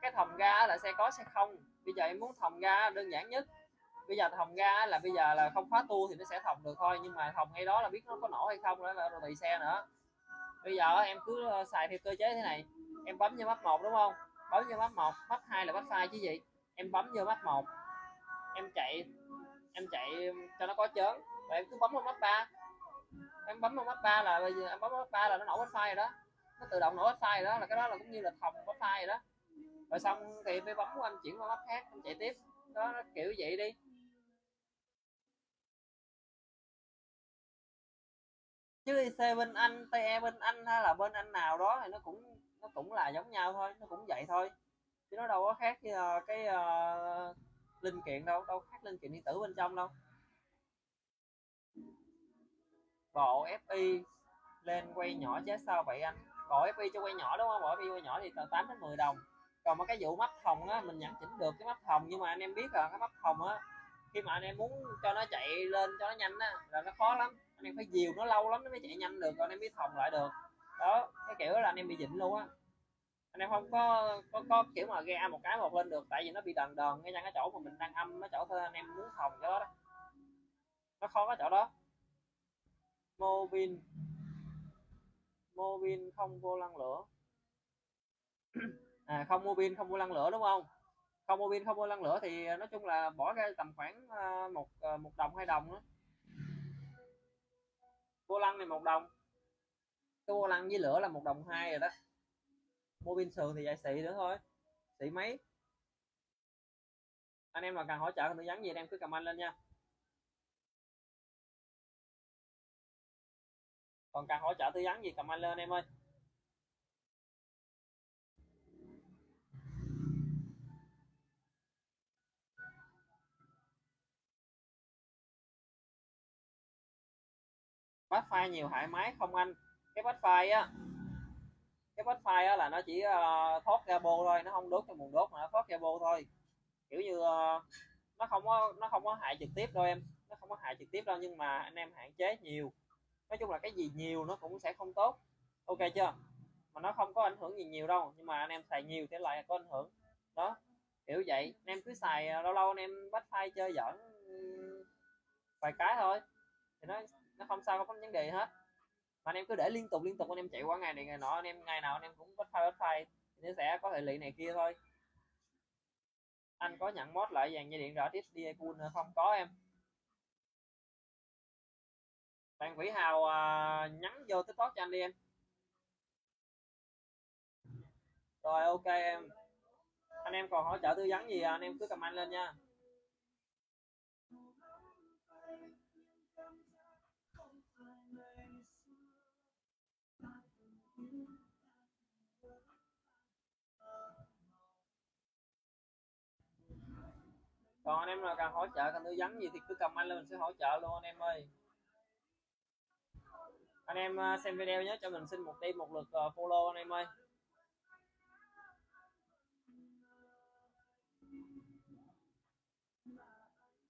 Cái thòng ga là xe có xe không. Bây giờ em muốn thòng ga đơn giản nhất bây giờ thòng ga là bây giờ là không khóa tu thì nó sẽ thòng được thôi, nhưng mà thòng ngay đó là biết nó có nổ hay không đó là tùy xe nữa. Bây giờ em cứ ờ, xài theo cơ chế thế này, em bấm vô mắt một đúng không? Bấm vô mắt một mắt hai là mắt sai chứ gì? Em bấm vô mắt một, em chạy em chạy cho nó có chớn, rồi em cứ bấm vào mắt ba. Em bấm vào mắt ba là bây giờ, em bấm vào mắt ba là nó nổ wifi rồi đó. Nó tự động nổ wifi rồi đó, là cái đó là cũng như là thòng wifi rồi đó. Rồi xong thì mới bấm của anh chuyển qua mắt khác, em chạy tiếp. Đó, nó kiểu vậy đi. Chứ IC bên anh TE bên anh hay là bên anh nào đó thì nó cũng nó cũng là giống nhau thôi nó cũng vậy thôi. Chứ nó đâu có khác với uh, cái uh, linh kiện đâu đâu khác linh kiện điện tử bên trong đâu. Bộ FI lên quay nhỏ giá sao vậy anh? Bộ FI cho quay nhỏ đúng không? Bộ FI quay nhỏ thì từ 8 đến 10 đồng. Còn mà cái vụ mắt hồng á mình nhận chỉnh được cái mắt hồng nhưng mà anh em biết là cái mắt hồng á khi mà anh em muốn cho nó chạy lên cho nó nhanh á là nó khó lắm anh em phải dìu nó lâu lắm nó mới chạy nhanh được còn anh em mới thòng lại được. Đó cái kiểu là anh em bị dịnh luôn á. Anh em không có có, có kiểu mà ra một cái một lên được tại vì nó bị đần đần ngay cái chỗ mà mình đang âm nó chỗ thôi anh em muốn thòng cái đó, đó. Nó khó cái chỗ đó. Mobin. Mobin không vô lăng lửa. À không mobin không vô lăng lửa đúng không? Không mô pin không mua lăng lửa thì nói chung là bỏ ra tầm khoảng à, một à, một đồng hai đồng đó vô lăng này một đồng. Cái vô lăng với lửa là một đồng hai rồi đó. Mua pin sườn thì dạy xị nữa thôi. Xị mấy? Anh em mà cần hỗ trợ tư vấn gì anh em cứ comment lên nha. Còn cần hỗ trợ tư vấn gì comment lên em ơi. File nhiều hại máy không anh? Cái bát file á cái bát file á là nó chỉ uh, thoát ra bô thôi nó không đốt trong nguồn đốt mà nó thoát ra bô thôi. Kiểu như uh, nó không có nó không có hại trực tiếp đâu em nó không có hại trực tiếp đâu nhưng mà anh em hạn chế nhiều. Nói chung là cái gì nhiều nó cũng sẽ không tốt. Ok chưa? Mà nó không có ảnh hưởng gì nhiều đâu nhưng mà anh em xài nhiều thì lại có ảnh hưởng. Đó kiểu vậy. Anh em cứ xài ờ, lâu lâu anh em bắt file chơi giỡn ừ, vài cái thôi. Thì nó nó không sao không có vấn đề hết. Mà anh em cứ để liên tục liên tục anh em chạy qua ngày này ngày nọ anh em ngày nào anh em cũng bắt file bắt file nó sẽ có hệ lụy này kia thôi. Anh có nhận mod lại dàn dây điện rõ tiếp đi cool không? Có em. Bạn Vĩ Hào à, nhắn vô tiktok cho anh đi em. Rồi ok em. Anh em còn hỗ trợ tư vấn gì à? anh em cứ comment lên nha. Còn anh em nào cần hỗ trợ, cần tư vấn gì thì cứ comment lên, mình sẽ hỗ trợ luôn anh em ơi. Anh em à, xem video nhớ cho mình xin một tim một lượt à, follow anh em ơi.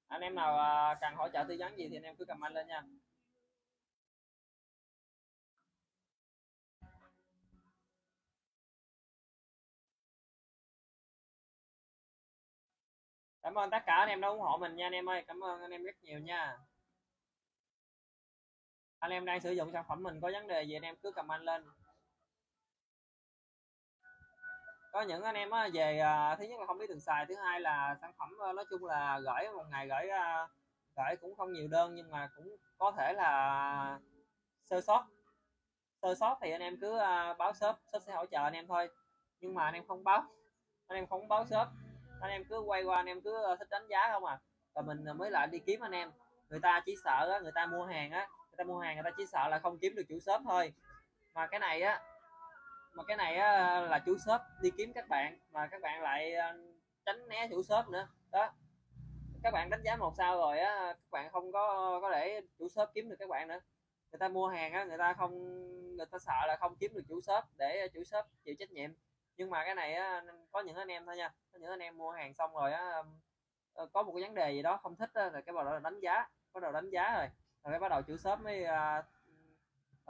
Anh em nào à, cần hỗ trợ tư vấn gì thì anh em cứ comment lên nha. Cảm ơn tất cả anh em đã ủng hộ mình nha anh em ơi. Cảm ơn anh em rất nhiều nha. Anh em đang sử dụng sản phẩm mình có vấn đề gì anh em cứ comment lên. Có những anh em về à, thứ nhất là không biết đường xài, thứ hai là sản phẩm à, nói chung là gửi, một ngày gửi à, gửi cũng không nhiều đơn nhưng mà cũng có thể là sơ sót. Sơ sót thì anh em cứ báo shop shop sẽ hỗ trợ anh em thôi. Nhưng mà anh em không báo, anh em không báo shop anh em cứ quay qua anh em cứ ờ, thích đánh giá không à? Và mình ờ, mới lại đi kiếm anh em. Người ta chỉ sợ người ta mua hàng á người ta mua hàng người ta chỉ sợ là không kiếm được chủ shop thôi. Mà cái này á mà cái này á, là chủ shop đi kiếm các bạn mà các bạn lại ờ, tránh né chủ shop nữa. Đó. Các bạn đánh giá một sao rồi á các bạn không có có để chủ shop kiếm được các bạn nữa. Người ta mua hàng á người ta không người ta sợ là không kiếm được chủ shop để chủ shop chịu trách nhiệm nhưng mà cái này á, có những anh em thôi nha. Có những anh em mua hàng xong rồi á ờ, có một cái vấn đề gì đó không thích á, rồi cái bắt đầu đánh giá bắt đầu đánh giá rồi. Rồi bắt đầu chủ shop mới uh,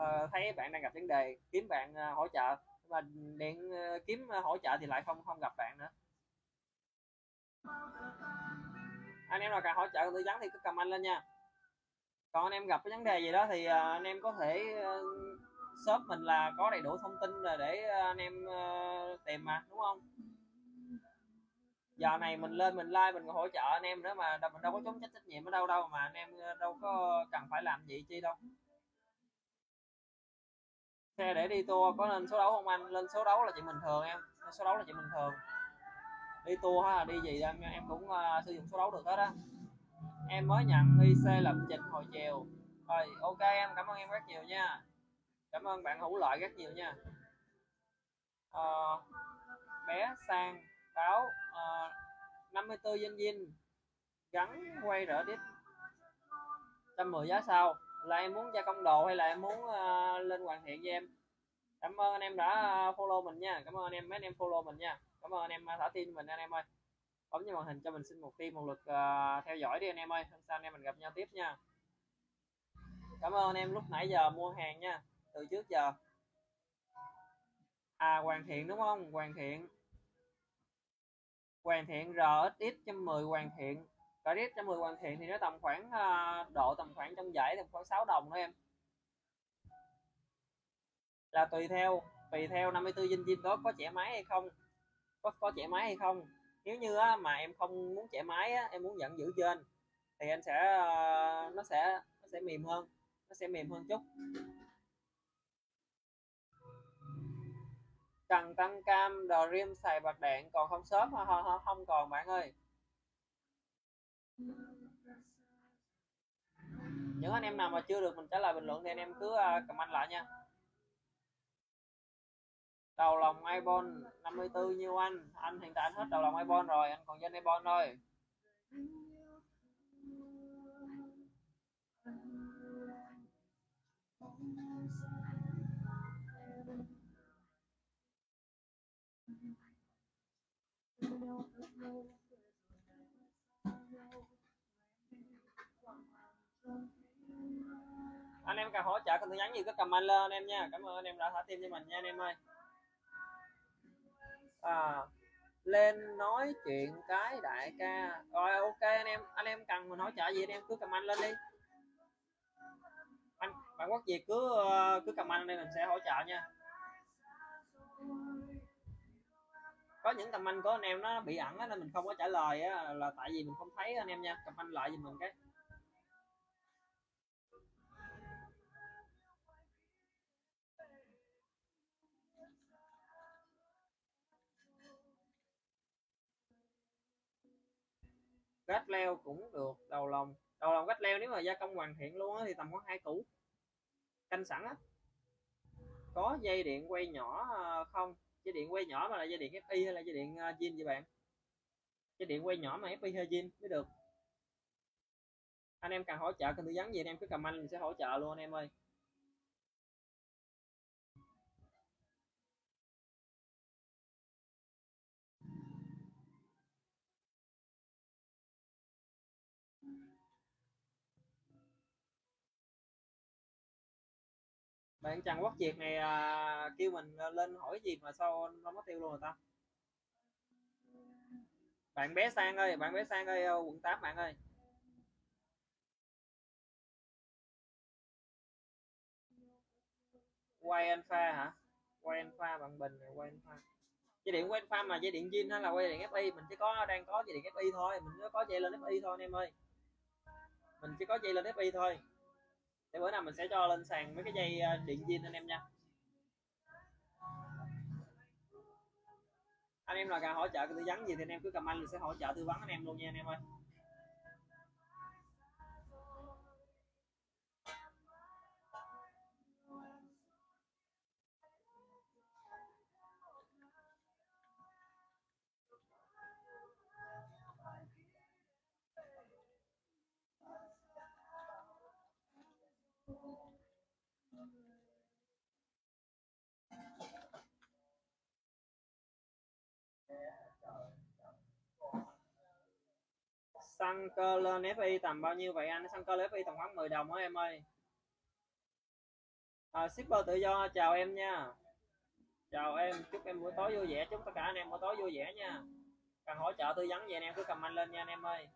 uh, thấy bạn đang gặp vấn đề kiếm bạn uh, hỗ trợ. Mà điện uh, kiếm uh, hỗ trợ thì lại không không gặp bạn nữa. Anh em nào cần hỗ trợ tư vấn thì cứ comment lên nha. Còn anh em gặp cái vấn đề gì đó thì uh, anh em có thể uh, shop mình là có đầy đủ thông tin là để ờ, anh em ờ, tìm mà đúng không? Giờ này mình lên mình like mình hỗ trợ anh em nữa mà mình đâu có trốn trách trách nhiệm ở đâu đâu mà anh em ờ, đâu có cần phải làm gì chi đâu. Xe để đi tour có lên số đấu không anh? Lên số đấu là chuyện bình thường em lên số đấu là chuyện bình thường. Đi tour hay là đi gì em em cũng uh, sử dụng số đấu được hết á. Em mới nhận IC lập trình hồi chiều. Rồi ok em cảm ơn em rất nhiều nha cảm ơn bạn hữu lợi rất nhiều nha. À, bé sang báo à, 54 danh dinh gắn quay rỡ đít. 110 giá sau là em muốn gia công đồ hay là em muốn uh, lên hoàn thiện với em? Cảm ơn anh em đã ờ, follow mình nha. Cảm ơn anh em mấy anh em follow mình nha. Cảm ơn anh em thả tin mình anh em ơi. Bấm vào màn hình cho mình xin một tim một lượt uh, theo dõi đi anh em ơi. Hôm sau anh em mình gặp nhau tiếp nha. Cảm ơn anh em lúc nãy giờ mua hàng nha từ trước giờ. À hoàn thiện đúng không? Hoàn thiện. Hoàn thiện RXX trăm 10 hoàn thiện. RXX trăm 10 hoàn thiện thì nó tầm khoảng uh, độ tầm khoảng trong giải tầm khoảng 6 đồng đó em. Là tùy theo tùy theo 54 dinh dinh đó có trẻ máy hay không có có trẻ máy hay không. Nếu như á, mà em không muốn trẻ máy á, em muốn nhận giữ trên thì anh sẽ à, nó sẽ nó sẽ mềm hơn nó sẽ mềm hơn chút. Cần tăng cam đò rim xài bạc đạn còn không shop không, không còn bạn ơi. Những anh em nào mà chưa được mình trả lời bình luận thì anh em cứ à, comment lại nha. Đầu lòng iPhone 54 nhiêu anh? Anh hiện tại anh hết đầu lòng iPhone rồi anh còn trên iPhone thôi. Anh em cần hỗ trợ cần tư nhắn gì cứ comment lên anh em nha. Cảm ơn anh em đã thả tim cho mình nha anh em ơi. À, lên nói chuyện cái đại ca. Rồi ok anh em anh em cần mình hỗ trợ gì anh em cứ comment lên đi. Anh bạn quốc việt cứ ờ, cứ comment lên mình sẽ hỗ trợ nha. Có những comment của anh em nó bị ẩn á, nên mình không có trả lời á, là tại vì mình không thấy anh em nha. Comment lại giùm mình cái. Gách leo cũng được, đầu lòng. Đầu lòng gách leo, nếu mà gia công hoàn thiện luôn á, thì tầm khoảng hai củ. Canh sẵn á. Có dây điện quay nhỏ ờ, không? Dây điện quay nhỏ mà là dây điện FI hay là dây điện uh, zin vậy bạn? Dây điện quay nhỏ mà FI hay zin mới được. Anh em cần hỗ trợ cần tư vấn gì anh em cứ comment mình sẽ hỗ trợ luôn anh em ơi. Bạn Trần Quốc Việt này à, kêu mình à, lên hỏi gì mà sao nó mất tiêu luôn rồi ta? Bạn bé sang ơi bạn bé sang ơi à, quận 8 bạn ơi. Quay alpha hả? Quay alpha bằng bình này quay alpha dây điện quay alpha mà dây điện zin hay là quay điện fi mình chỉ có đang có dây điện fi thôi mình chỉ có dây lên fi thôi anh em ơi. Mình chỉ có dây lên fi thôi để bữa nào mình sẽ cho lên sàn mấy cái dây ờ, điện zin anh em nha. Anh em nào cần hỗ trợ tư vấn gì thì anh em cứ comment, mình sẽ hỗ trợ tư vấn anh em luôn nha anh em ơi. Xăng cơ lên FI tầm bao nhiêu vậy anh? Xăng cơ lên FI tầm khoảng 10 đồng á em ơi. À, shipper tự do chào em nha. Chào em chúc em buổi tối vui vẻ. Chúc tất cả anh em buổi tối vui vẻ nha. Cần hỗ trợ tư vấn gì anh em cứ comment lên nha anh em ơi.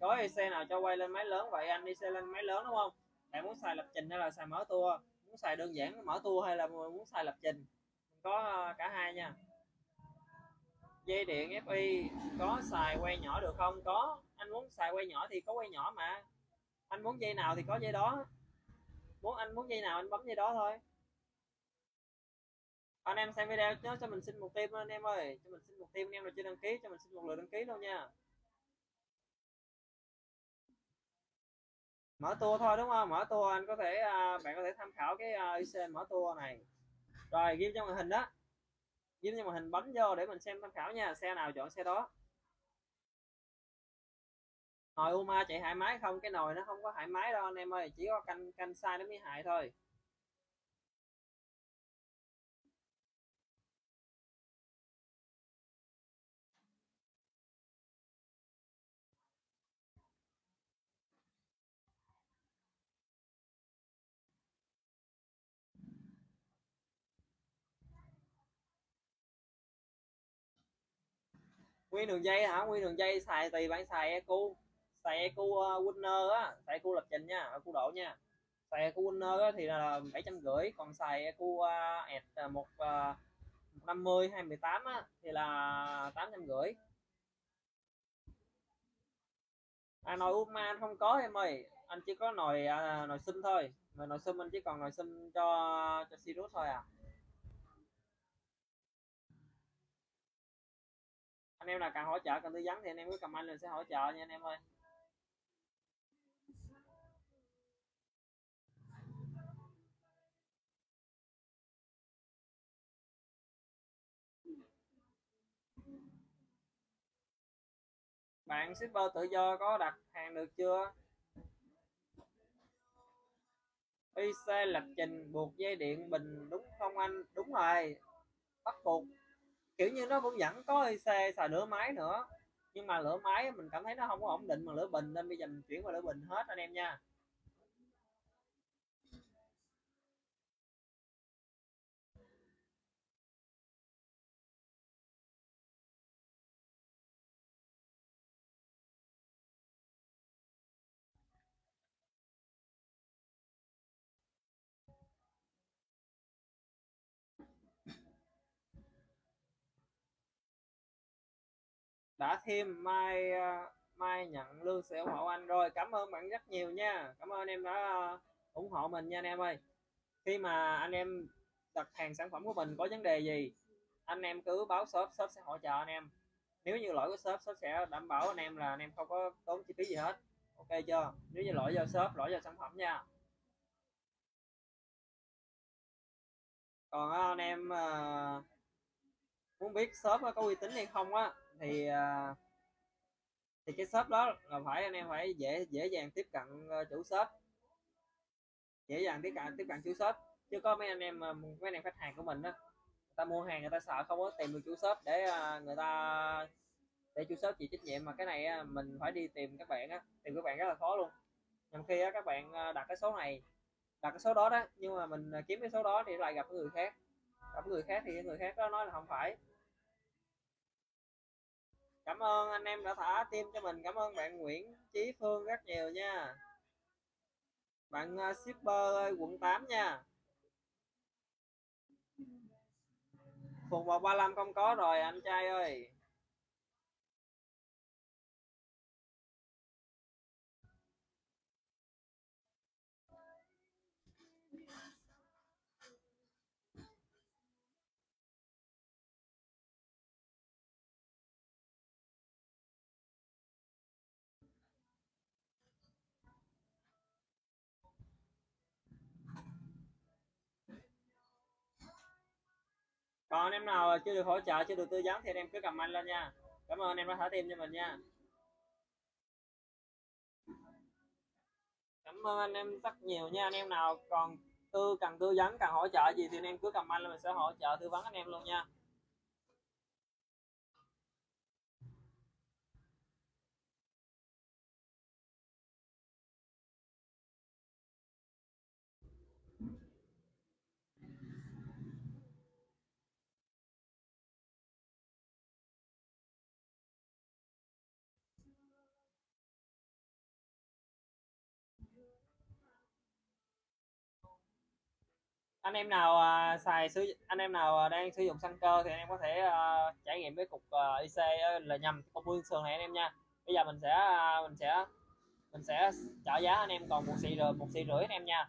Có xe nào cho quay lên máy lớn vậy? Anh đi xe lên máy lớn đúng không? Bạn muốn xài lập trình hay là xài mở tour muốn xài đơn giản mở tour hay là muốn xài lập trình? Có ờ, cả hai nha. Dây điện FI có xài quay nhỏ được không? Có. Anh muốn xài quay nhỏ thì có quay nhỏ mà. Anh muốn dây nào thì có dây đó. Muốn anh muốn dây nào anh bấm dây đó thôi. Anh em xem video nhớ cho mình xin một tim anh em ơi. Cho mình xin một tim anh em là chưa đăng ký, cho mình xin một lượt đăng ký luôn nha. Mở tour thôi đúng không? Mở tour anh có thể à, bạn có thể tham khảo cái uh, mở tour này. Rồi ghi trong màn hình đó. Ghi trong màn hình bấm vô để mình xem tham khảo nha. Xe nào chọn xe đó. Nồi Uma chạy hại máy không? Cái nồi nó không có hại máy đâu anh em ơi. Chỉ có canh canh sai nó mới hại thôi. Nguyên đường dây hả? Nguyên đường dây xài tùy bạn xài eco xài eco ờ, winner á xài eco lập trình nha eco độ nha. Xài eco winner á, thì là bảy trăm rưỡi còn xài eco ad ẹt một năm mươi hai mười tám thì là 800 rưỡi à, nồi Uma không có em ơi anh chỉ có nồi à, nồi xum thôi. Nồi nồi xum anh chỉ còn nồi xum cho cho Sirius thôi à. Em nào cần hỗ trợ, cần tư vấn thì anh em cứ comment lên, sẽ hỗ trợ nha anh em ơi. Bạn shipper tự do có đặt hàng được chưa? IC lập trình buộc dây điện bình đúng không anh? Đúng rồi. Bắt buộc kiểu như, nó cũng vẫn có IC xài lửa máy nữa. Nhưng mà lửa máy mình cảm thấy nó không có ổn định bằng lửa bình, nên bây giờ mình chuyển qua lửa bình hết anh em nha. Thêm, mai à, mai nhận lương sẽ ủng hộ anh rồi. Cảm ơn bạn rất nhiều nha. Cảm ơn em đã à, ủng hộ mình nha anh em ơi. Khi mà anh em đặt hàng sản phẩm của mình có vấn đề gì, anh em cứ báo shop shop sẽ hỗ trợ anh em. Nếu như lỗi của shop shop sẽ đảm bảo anh em là anh em không có tốn chi phí gì hết. Ok chưa? Nếu như lỗi do shop, lỗi do sản phẩm nha. Còn à, anh em muốn biết shop có uy tín hay không á thì uh, thì cái shop đó là phải anh em phải dễ dễ dàng tiếp cận ờ, chủ shop. Dễ dàng tiếp cận tiếp cận chủ shop. Chứ có mấy anh em mấy anh em khách hàng của mình đó người ta mua hàng người ta sợ không có tìm được chủ shop để à, người ta để chủ shop chịu trách nhiệm. Mà cái này mình phải đi tìm các bạn á tìm các bạn rất là khó luôn. Nhằm khi các bạn à, đặt cái số này đặt cái số đó đó nhưng mà mình kiếm cái số đó thì lại gặp người khác. Gặp người khác thì người khác đó nói là không phải cảm ơn anh em đã thả tim cho mình. Cảm ơn bạn Nguyễn Chí Phương rất nhiều nha. Bạn uh, shipper quận 8 nha. Phùng 135 không có rồi anh trai ơi. Còn anh em nào chưa được hỗ trợ, chưa được tư vấn thì em cứ cầm anh lên nha. Cảm ơn anh em đã thả tim cho mình nha. Cảm ơn anh em rất nhiều nha. Anh em nào còn tư, cần tư vấn, cần hỗ trợ gì thì anh em cứ cầm anh lên, mình sẽ hỗ trợ, tư vấn anh em luôn nha. Anh em nào uh, xài sử anh em nào uh, đang sử dụng xăng cơ thì anh em có thể uh, trải nghiệm với cục uh, IC uh, là nhầm. Cục viên sườn này anh em nha. Bây giờ mình sẽ uh, mình sẽ mình sẽ trả giá anh em còn một xì rồi một xì rưỡi anh em nha.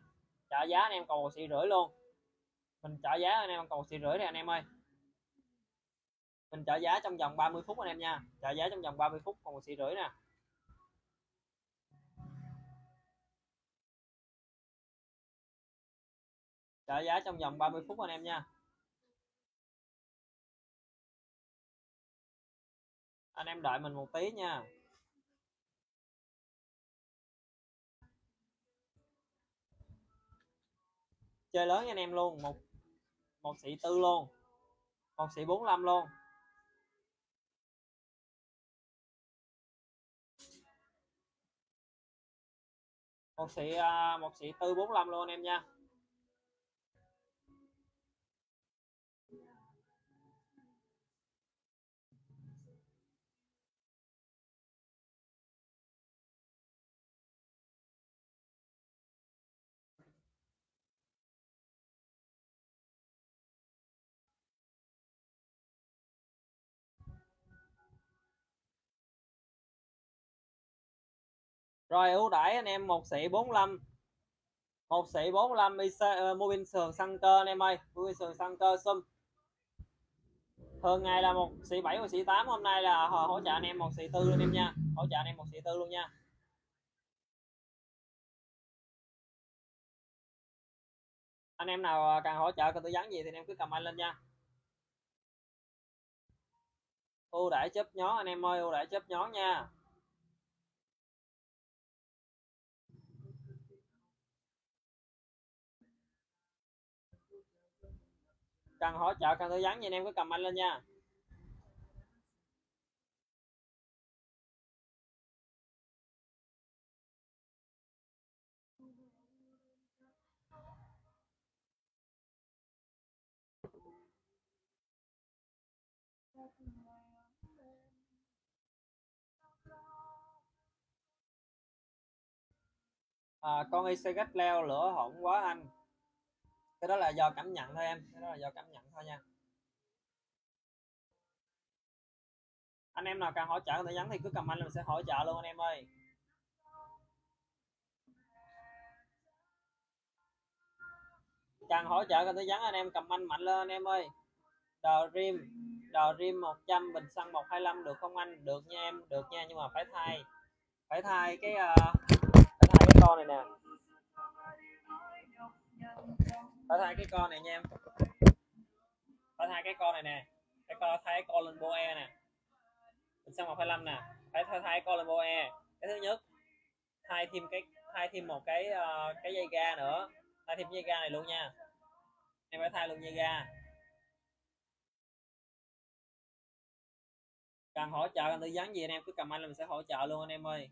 Trả giá anh em còn một xì rưỡi luôn. Mình trả giá anh em còn một xì rưỡi này anh em ơi. Mình trả giá trong vòng 30 phút anh em nha. Trả giá trong vòng 30 phút còn một xì rưỡi nè. Trả giá trong vòng 30 phút anh em nha. Anh em đợi mình một tí nha. Chơi lớn anh em luôn, một một sĩ tư luôn, một sĩ 45 luôn. Một sĩ à, một sĩ tư 45 luôn anh em nha. Rồi ưu đãi anh em một xị 45 một xị 45 IC uh, mobile sườn xăng cơ anh em ơi. Mua mobile sườn xăng cơ sum. Thường ngày là một xị 7 một xị 8 hôm nay là hỗ trợ anh em một xị tư luôn em nha. Hỗ trợ anh em một xị tư luôn nha. Anh em nào ờ, cần hỗ trợ cần tư vấn gì thì anh em cứ cầm anh lên nha. Ưu đãi chớp nhón anh em ơi ưu đãi chớp nhón nha. Cần hỗ trợ cần tư vấn thì anh em cứ anh lên nha. À, con IC gách leo lửa hỏng quá anh cái đó là do cảm nhận thôi em cái đó là do cảm nhận thôi nha. Anh em nào cần hỗ trợ tư vấn thì cứ comment lên mình sẽ hỗ trợ luôn anh em ơi. Cần hỗ trợ cần tư vấn anh em comment mạnh lên anh em ơi. Đò rim đò rim 100 bình xăng 125 được không anh? Được nha em được nha nhưng mà phải thay phải thay cái uh, phải thay cái con này nè phải thay cái con này nha em. Phải thay cái con này nè. Cái con thay cái con lên e nè. Mình xăng 125 nè. Phải thay thay con lên e. Cái thứ nhất thay thêm cái thay thêm một cái uh, cái dây ga nữa. Thay thêm dây ga này luôn nha. Em phải thay luôn dây ga. Cần hỗ trợ cần tư vấn gì anh em cứ cầm anh là mình sẽ hỗ trợ luôn anh em ơi.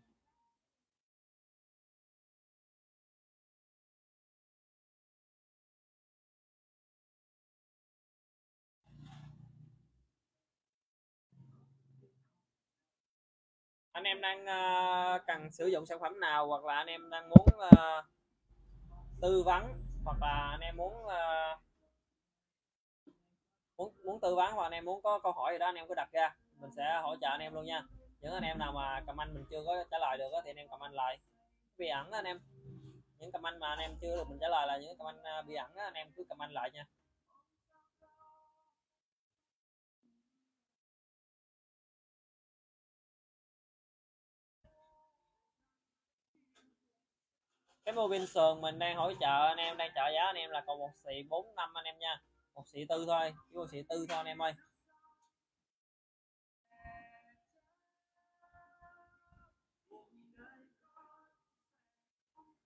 Anh em đang uh, cần sử dụng sản phẩm nào hoặc là anh em đang muốn uh, tư vấn hoặc là anh em muốn uh, muốn muốn tư vấn hoặc anh em muốn có câu hỏi gì đó anh em cứ đặt ra mình sẽ hỗ trợ anh em luôn nha những anh em nào mà comment mình chưa có trả lời được thì anh em comment lại bị ẩn anh em những comment mà anh em chưa được mình trả lời là những comment bị ẩn anh em cứ comment lại nha cái mô pin sườn mình đang hỗ trợ anh em, đang trợ giá anh em là còn một xị bốn năm anh em nha. Một xị tư thôi chỉ một xị tư thôi anh em ơi.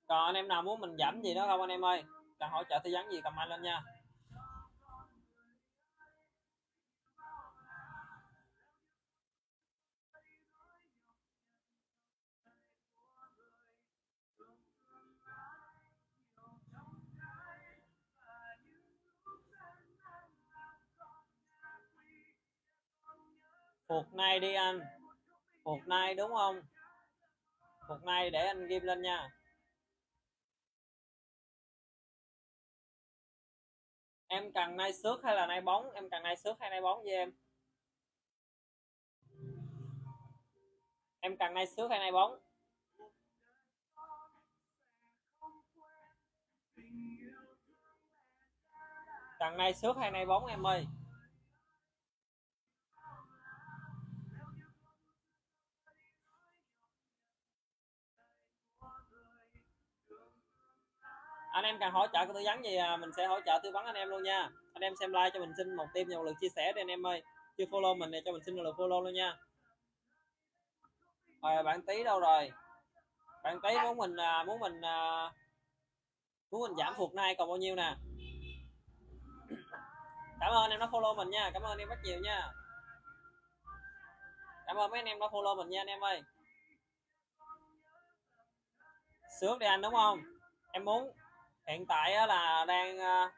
Còn anh em nào muốn mình giảm gì đó không anh em ơi? Cần hỗ trợ tư vấn gì comment lên nha. Phục nay đi anh. Phục nay đúng không? Phục nay để anh ghim lên nha. Em cần nay xước hay là nay bóng? Em cần nay xước hay nay bóng với em? Em cần nay xước hay nay bóng? Cần nay xước hay nay bóng em ơi? Anh em cần hỗ trợ tư vấn gì à, mình sẽ hỗ trợ tư vấn anh em luôn nha. Anh em xem like cho mình xin một tim và một lượt chia sẻ đi anh em ơi. Chưa follow mình thì cho mình xin một lượt follow luôn nha. Rồi, bạn tí đâu rồi? Bạn tí muốn mình à, muốn mình à, muốn mình giảm phục nay còn bao nhiêu nè? Cảm ơn em đã follow mình nha, cảm ơn em rất nhiều nha. Cảm ơn mấy anh em đã follow mình nha anh em ơi. Sướng đi anh, đúng không? Em muốn hiện tại là đang ờ,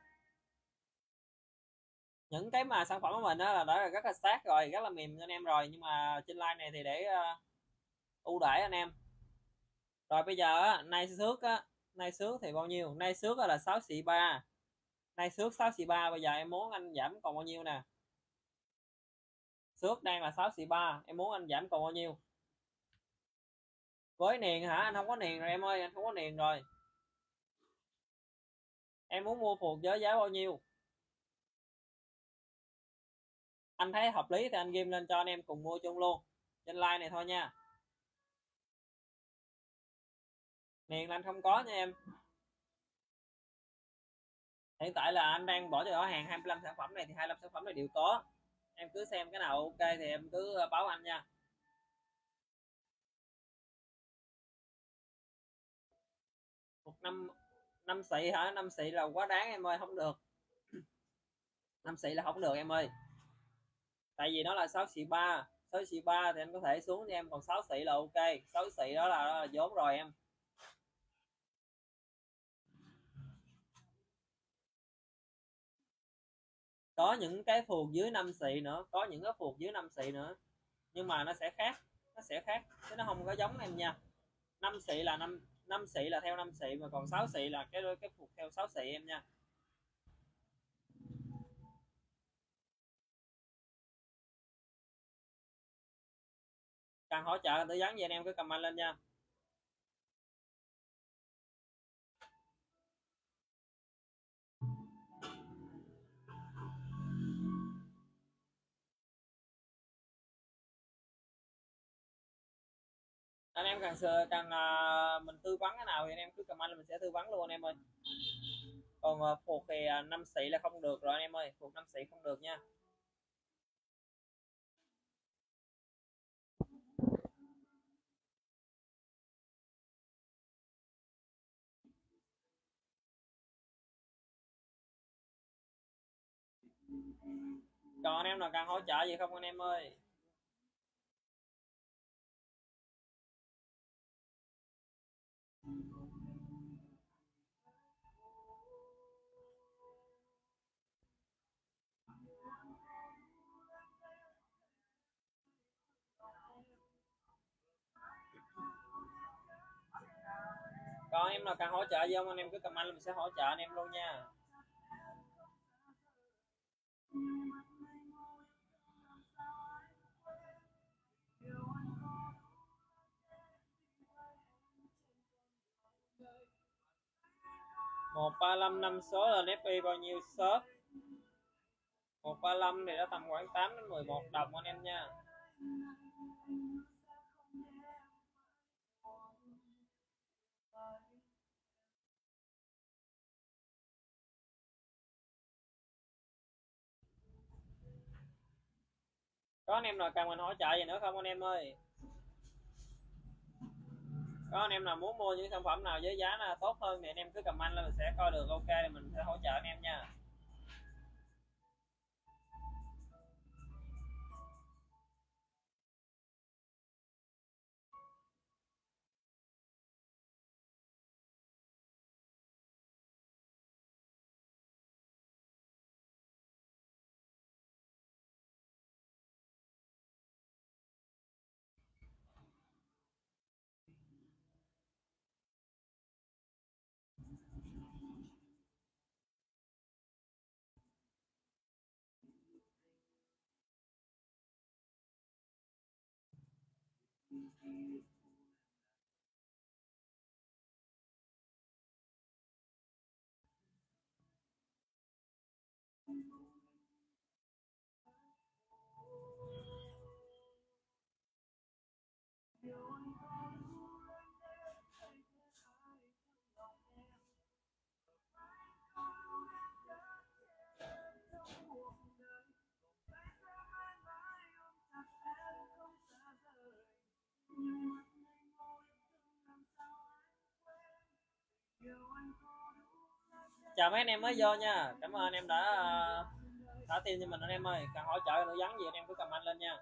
những cái mà sản phẩm của mình đó là đã là rất là sát rồi, rất là mềm anh em rồi. Nhưng mà trên live này thì để ờ, ưu đãi anh em. Rồi bây giờ nay xước nay xước thì bao nhiêu? Nay xước là 6 xị 3 nay xước 6 xị 3 bây giờ em muốn anh giảm còn bao nhiêu nè? Xước đang là 6 xị 3 em muốn anh giảm còn bao nhiêu? Với niền hả? Anh không có niền rồi em ơi, anh không có niền rồi em muốn mua phuộc với giá bao nhiêu? Anh thấy hợp lý thì anh ghim lên cho anh em cùng mua chung luôn. Trên like này thôi nha. Miền là anh không có nha em. Hiện tại là anh đang bỏ cho ở hàng 25 sản phẩm này thì 25 sản phẩm này đều có. Em cứ xem cái nào ok thì em cứ ờ, báo anh nha. Một năm năm xị hả? Năm xị là quá đáng em ơi không được. Năm xị là không được em ơi. Tại vì nó là 6 xị 3 6 xị 3 thì anh có thể xuống cho em còn 6 xị là ok. 6 xị đó là, đó là vốn rồi em. Có những cái phuộc dưới 5 xị nữa có những cái phuộc dưới 5 xị nữa. Nhưng mà nó sẽ khác nó sẽ khác chứ nó không có giống em nha. 5 xị là 5 5 xị là theo 5 xị mà còn 6 xị là cái đôi, cái phục theo 6 xị em nha. Cần hỗ trợ, tư vấn gì anh em cứ comment lên nha. Em càng sờ càng uh, mình tư vấn cái nào thì anh em cứ comment là mình sẽ tư vấn luôn anh em ơi. Còn uh, phục thì uh, năm sĩ là không được rồi anh em ơi phục năm sĩ không được nha. Còn anh em nào cần hỗ trợ gì không anh em ơi? Còn em nào cần hỗ trợ gì không? Anh em cứ comment mình sẽ hỗ trợ anh em luôn nha. Một ba năm năm số là FI bao nhiêu shop? Một ba năm thì nó tầm khoảng 8 đến 11 đồng anh em nha. Có anh em nào cần mình hỗ trợ gì nữa không anh em ơi? Có anh em nào muốn mua những sản phẩm nào với giá là tốt hơn thì anh em cứ comment lên mình sẽ coi được, ok thì mình sẽ hỗ trợ anh em nha. Mm-hmm. Chào mấy anh em mới vô nha. Cảm ơn anh em đã ờ, đã tin cho mình anh em ơi. Cần hỗ trợ tư vấn gì anh em cứ comment lên nha.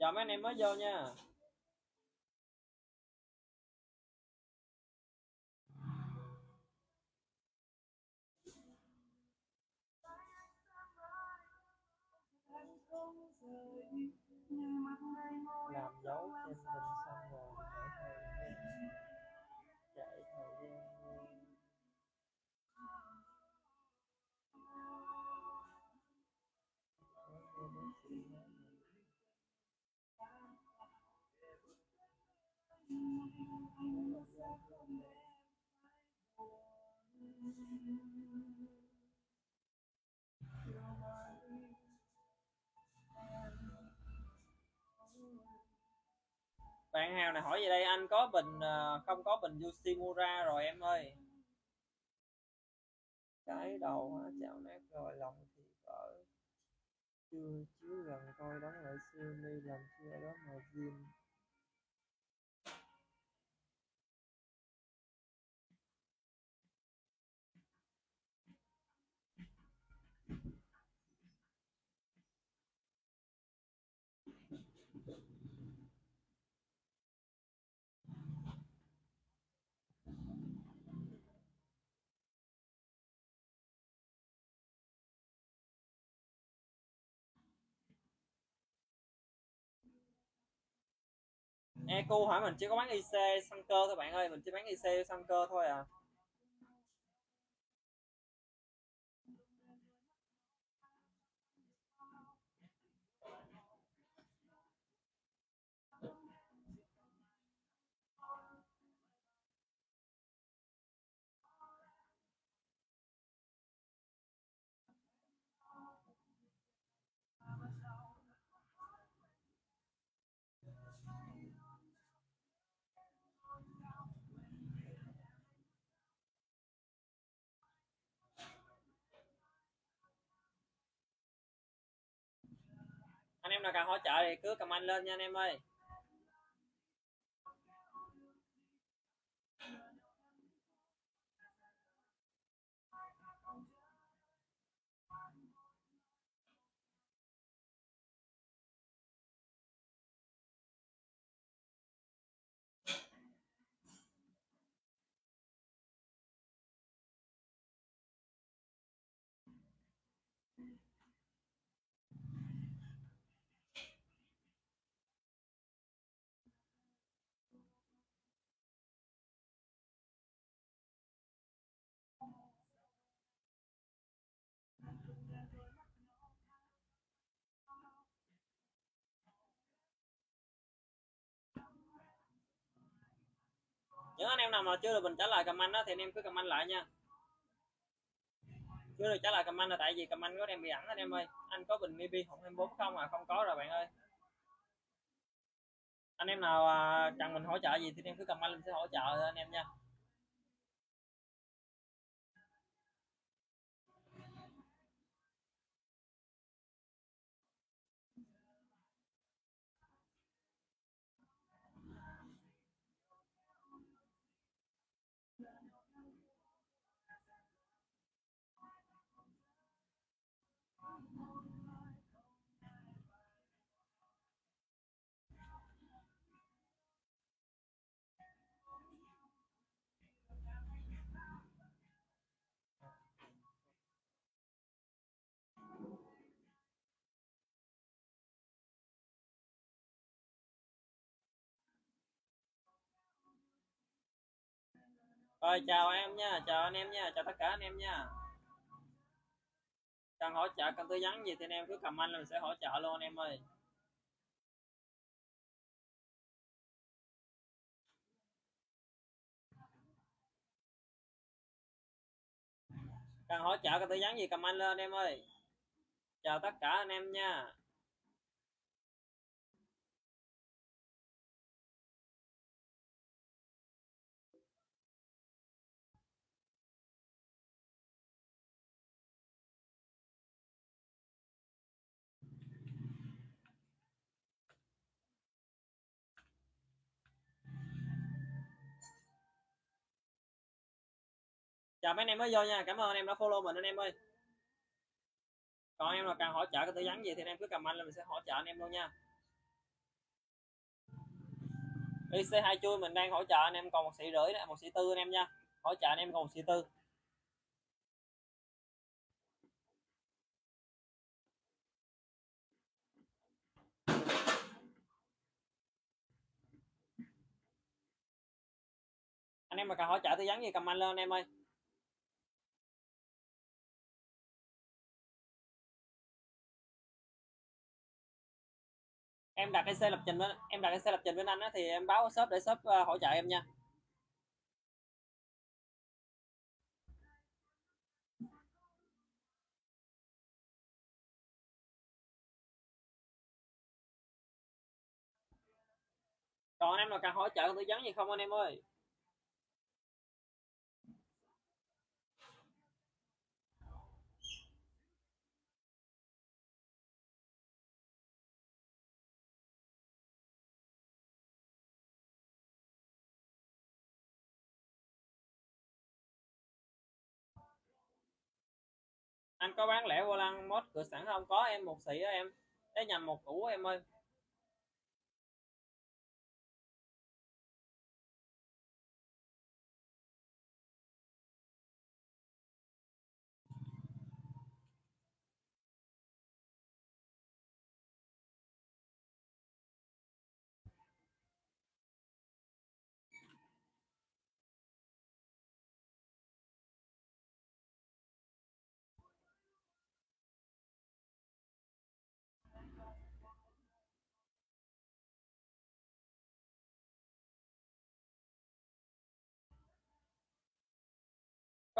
Chào mấy anh em mới vô nha. Bạn hào này hỏi gì đây, anh có bình ờ, không có bình Yoshimura rồi em ơi. Cái đầu hả chảo nát rồi, lòng thì vỡ chưa chiếu gần coi đóng lại siêu mi làm chưa đó mà zin. Eco hả? Mình chỉ có bán IC xăng cơ thôi bạn ơi. Mình chỉ bán IC xăng cơ thôi à. Em nào cần hỗ trợ thì cứ comment lên nha anh em ơi. Những anh em nào mà chưa được mình trả lời comment đó thì anh em cứ comment lại nha. Chưa được trả lời comment là tại vì comment của em bị ẩn anh em ơi. Anh có bình maybe không? 24 không à? Không có rồi bạn ơi. Anh em nào à, cần mình hỗ trợ gì thì anh em cứ comment lên, sẽ hỗ trợ anh em nha. Rồi, chào em nha, chào anh em nha, chào tất cả anh em nha. Cần hỗ trợ cần tư vấn gì thì anh em cứ comment là mình sẽ hỗ trợ luôn anh em ơi. Cần hỗ trợ cần tư vấn gì comment lên anh em ơi. Chào tất cả anh em nha. Chào mấy anh em mới vô nha. Cảm ơn anh em đã follow mình anh em ơi. Còn em nào cần hỗ trợ cái tư vấn gì thì anh em cứ comment lên mình sẽ hỗ trợ anh em luôn nha. IC hai chui mình đang hỗ trợ anh em, còn một sĩ rưỡi một sĩ tư anh em nha. Hỗ trợ anh em còn một sĩ tư. Anh em mà cần hỗ trợ tư vấn gì comment lên anh em ơi. Em đặt cái xe lập trình bên em đặt cái xe lập trình bên anh á thì em báo shop để shop uh, hỗ trợ em nha. Còn em nào cần hỗ trợ tư vấn gì không anh em ơi? Anh có bán lẻ vô lăng mod cửa sẵn không? Có, em một xỉ á em. Để nhầm một củ em ơi.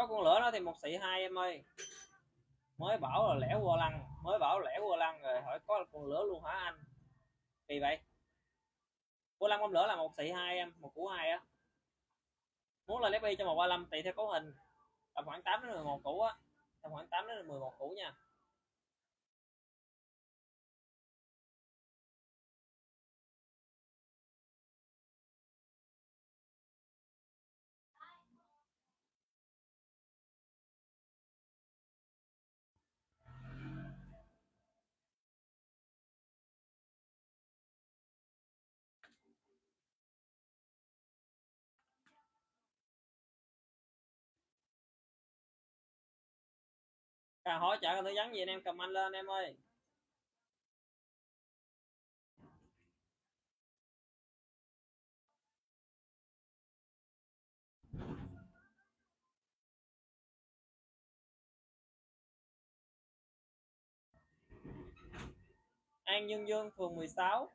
Có con lửa nó thì một xị hai em ơi. Mới bảo là lẻ qua lăng, mới bảo lẻ qua lăng rồi hỏi có con lửa luôn hả anh? Kỳ vậy. Vô lăng con lửa là một xị hai em, một củ hai á. Muốn là lép cho một ba tùy theo cấu hình. Tầm khoảng 8 đến 11 củ á. Tầm khoảng 8 đến 11 củ nha. Cần hỗ trợ cần tư vấn gì anh em comment lên em ơi. An Dương Dương phường 16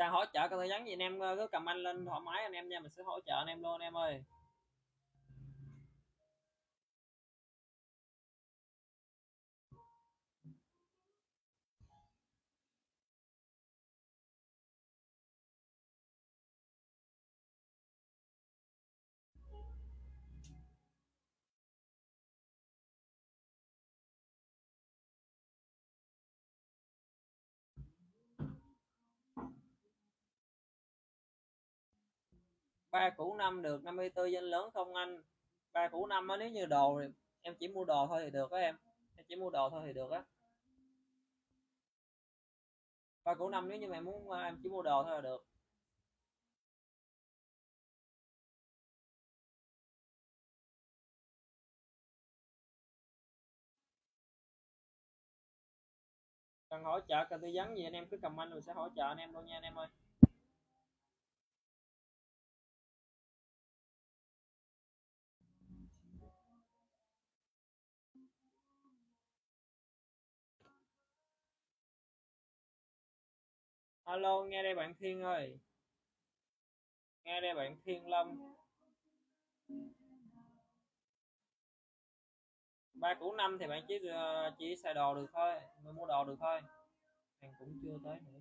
ta hỗ trợ cần tư vấn gì anh em ờ, cứ cầm anh lên thoải mái anh em nha, mình sẽ hỗ trợ anh em luôn anh em ơi. Ba củ năm được 54 danh lớn không anh? Ba củ năm á, nếu như đồ thì em chỉ mua đồ thôi thì được á em. Em chỉ mua đồ thôi thì được á. Ba củ năm nếu như mày muốn, em chỉ mua đồ thôi là được. Cần hỗ trợ cần tư vấn gì anh em, cứ comment rồi sẽ hỗ trợ anh em luôn nha anh em ơi. Alo, nghe đây bạn thiên ơi. Nghe đây bạn thiên long ba củ năm thì bạn chỉ ờ, chỉ xài đồ được thôi, mua đồ được thôi. Hàng cũng chưa tới nữa.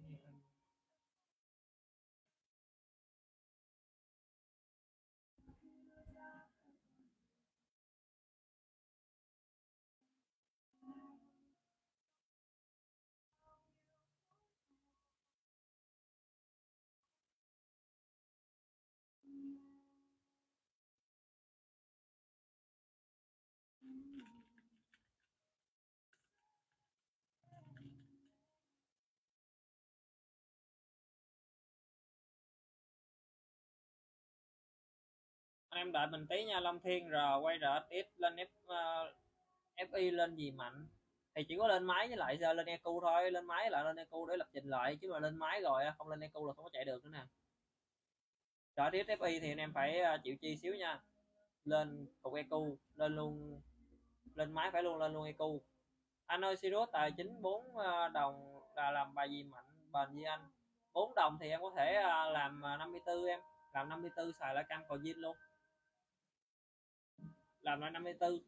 Em đợi mình tí nha Long Thiên R quay RX lên F ờ, uh, FI lên gì mạnh? Thì chỉ có lên máy với lại giờ lên EQ thôi lên máy lại lên EQ để lập trình lại chứ mà lên máy rồi không lên EQ là không có chạy được nữa nè. RX FI thì anh em phải ờ, chịu chi xíu nha. Lên cục EQ lên luôn lên máy phải luôn lên luôn EQ anh ơi siro tài chính 4 ờ, đồng là làm bài gì mạnh? Bền với anh? 4 đồng thì em có thể làm 54 em làm 54 xài lại cam cầu zin luôn làm lại 54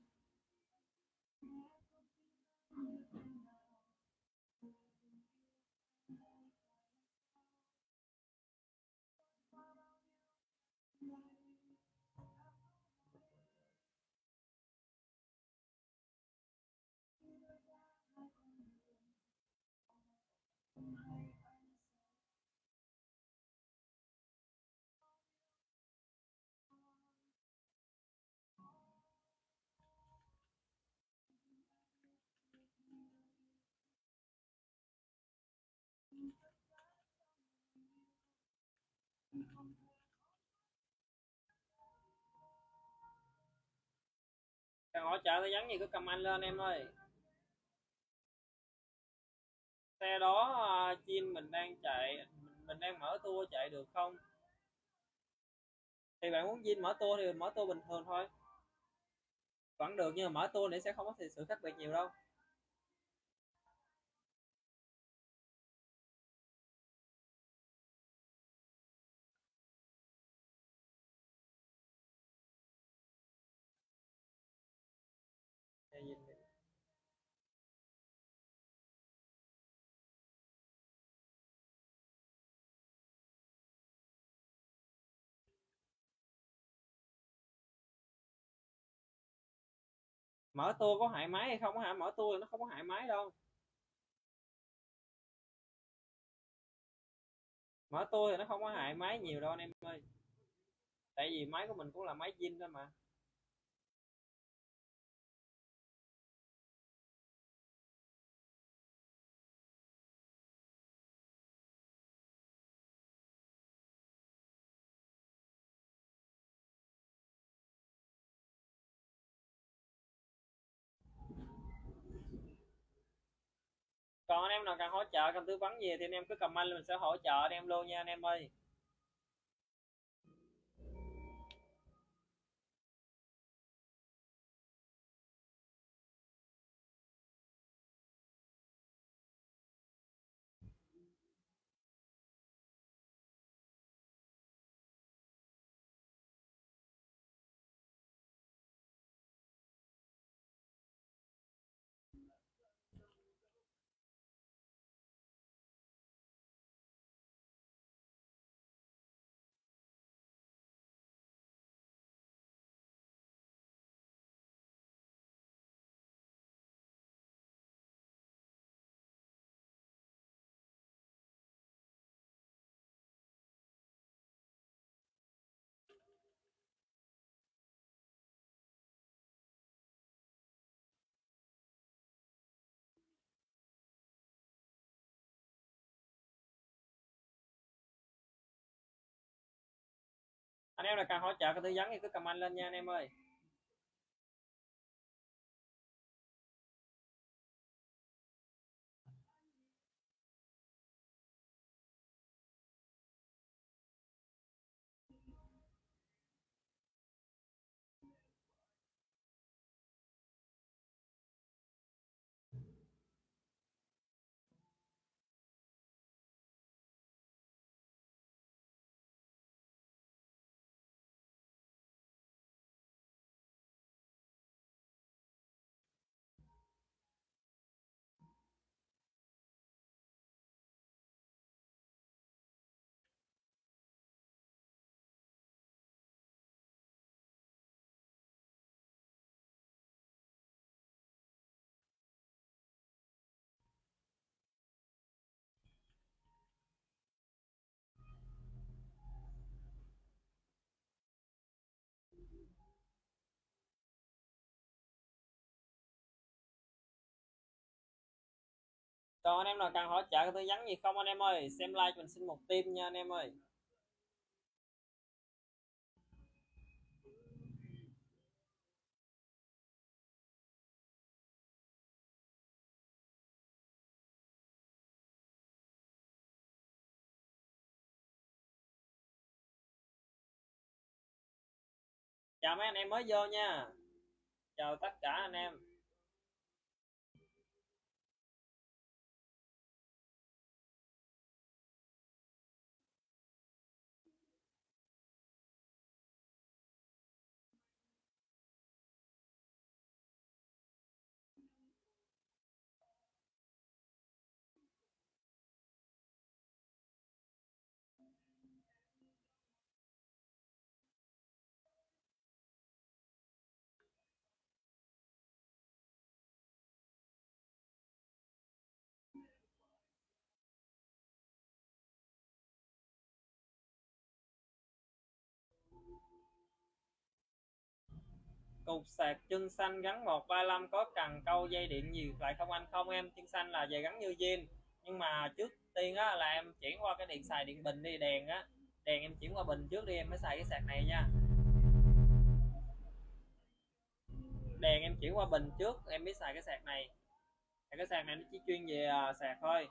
hỗ trợ tư vấn gì cứ comment lên em ơi. Xe đó ờ, chim mình đang chạy, mình đang mở tour chạy được không? Thì bạn muốn Zin mở tour thì mở tour bình thường thôi. Vẫn được, nhưng mà mở tour thì sẽ không có sự khác biệt nhiều đâu. Mở tua có hại máy hay không hả? Mở tua nó không có hại máy đâu. Mở tua thì nó không có hại máy nhiều đâu anh em ơi. Tại vì máy của mình cũng là máy zin đó mà. Em nào cần hỗ trợ, cần tư vấn gì thì anh em cứ comment mình sẽ hỗ trợ anh em luôn nha anh em ơi. Anh em là cần hỗ trợ cái tư vấn thì cứ comment lên nha anh em ơi. còn anh em nào cần hỗ trợ tư vấn gì không anh em ơi? Xem like mình xin một tim nha anh em ơi. Chào mấy anh em mới vô nha. Chào tất cả anh em. Cục sạc chân xanh gắn 135 có cần câu dây điện gì lại không anh? Không em chân xanh là về gắn như zin. Nhưng mà trước tiên á là em chuyển qua cái điện xài điện bình đi đèn á. Đèn em chuyển qua bình trước đi em mới xài cái sạc này nha. Đèn em chuyển qua bình trước em mới xài cái sạc này. Cái sạc này nó chỉ chuyên về à, sạc thôi.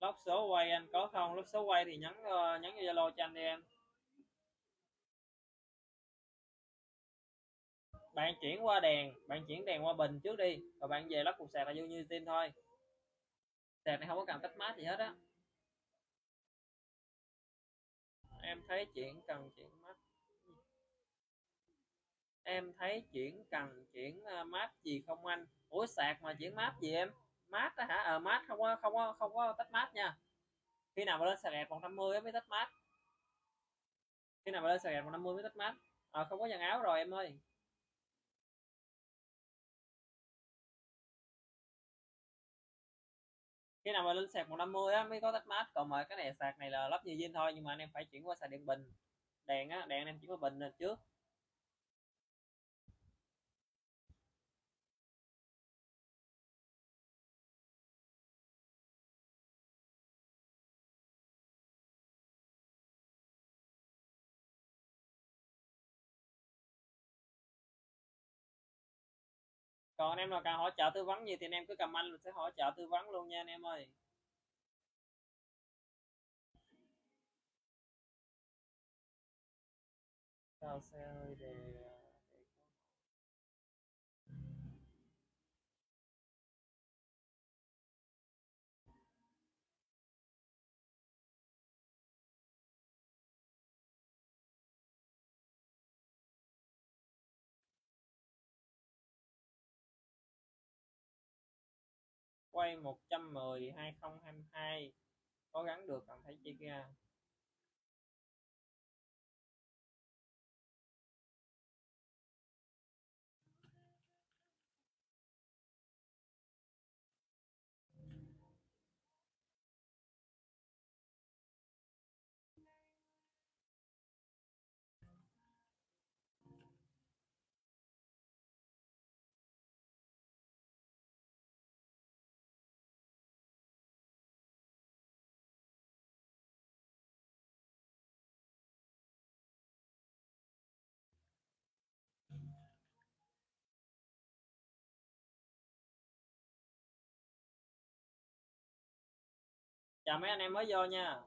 Lốc số quay anh có không? Lốc số quay thì nhắn uh, nhắn cho zalo cho anh đi em. Bạn chuyển qua đèn bạn chuyển đèn qua bình trước đi rồi bạn về lắp cục sạc là vô như tin thôi. Sạc này không có cần tách mát gì hết á. Em thấy chuyển cần chuyển mát. Em thấy chuyển cần chuyển à, mát gì không anh? Ủa sạc mà chuyển mát gì em? Mát đó hả? Ờ à, mát không có không có không có tách mát nha. Khi nào mà lên sạc đẹp 150 mới tách mát. Khi nào mà lên sạc đẹp 150 mới tách mát. À, không có dàn áo rồi em ơi. Khi nào mà lên sạc 150 á, mới có tách mát. Còn mà cái này sạc này là lắp như zin thôi, nhưng mà anh em phải chuyển qua sạc điện bình. Đèn á, đèn anh em chuyển qua bình lên trước. Còn anh em nào cần hỗ trợ tư vấn gì thì anh em cứ cầm anh sẽ hỗ trợ tư vấn luôn nha anh em ơi. Sao xe hơi đẹp? Quay 110 2022 cố gắng được cảm thấy chia ra. Chào mấy anh em mới vô nha.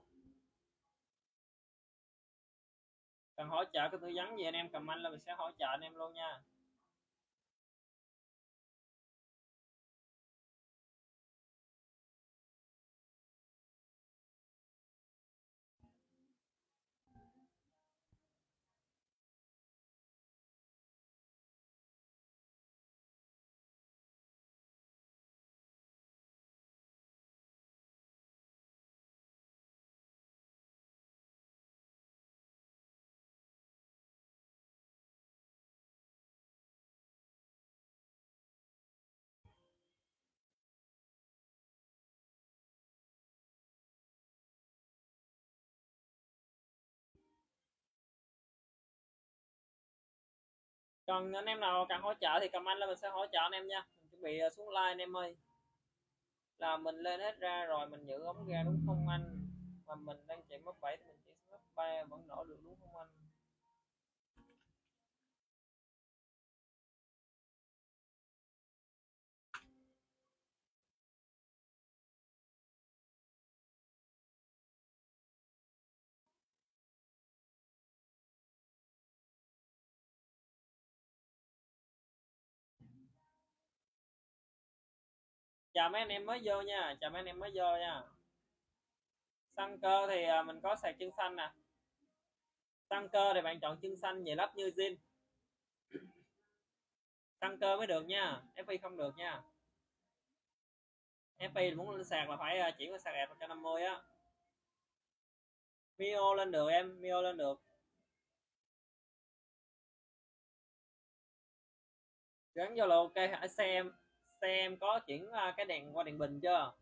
Cần hỗ trợ cái tư vấn gì anh em comment là mình sẽ hỗ trợ anh em luôn nha. Còn anh em nào cần hỗ trợ thì comment lên, mình sẽ hỗ trợ anh em nha. Mình chuẩn bị ờ, xuống like anh em ơi. Là mình lên hết ra rồi, mình giữ ống ra đúng không anh? Mà mình đang chạy mất 7 thì mình chạy mất 3 vẫn nổ được đúng không anh? Chào mấy anh em mới vô nha. Chào mấy anh em mới vô nha. Xăng cơ thì à, mình có sạc chân xanh nè. Xăng cơ thì bạn chọn chân xanh về lắp như zin. Xăng cơ mới được nha. FI không được nha. FI muốn lên sạc là phải à, chuyển qua sạc đẹp 150 á. Mio lên được em, Mio lên được. Gắn vô là ok, hả? Xem xe em có chuyển à, cái đèn qua đèn bình chưa?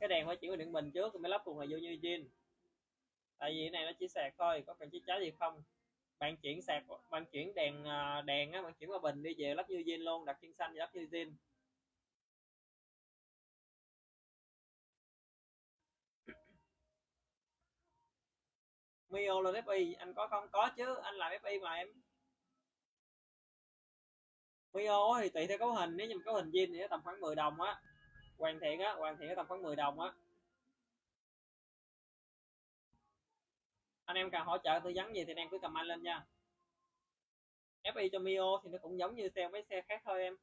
Cái đèn phải chuyển qua đèn bình trước rồi mới lắp cùng là vô như zin tại vì cái này nó chỉ sạc thôi, có cần chiếc trái gì không? Bạn chuyển sạc, bạn chuyển đèn à, đèn á, bạn chuyển qua bình đi, về lắp như zin luôn, đặt chân xanh, lắp như zin Mio lên FI anh có không? Có chứ, anh làm FI mà em. Mio thì tùy theo cấu hình nếu như cấu hình zin thì nó tầm khoảng 10 đồng á. Hoàn thiện á hoàn thiện nó tầm khoảng 10 đồng á. Anh em cần hỗ trợ tư vấn gì thì anh em cứ comment lên nha. FI cho Mio thì nó cũng giống như xe mấy xe khác thôi em.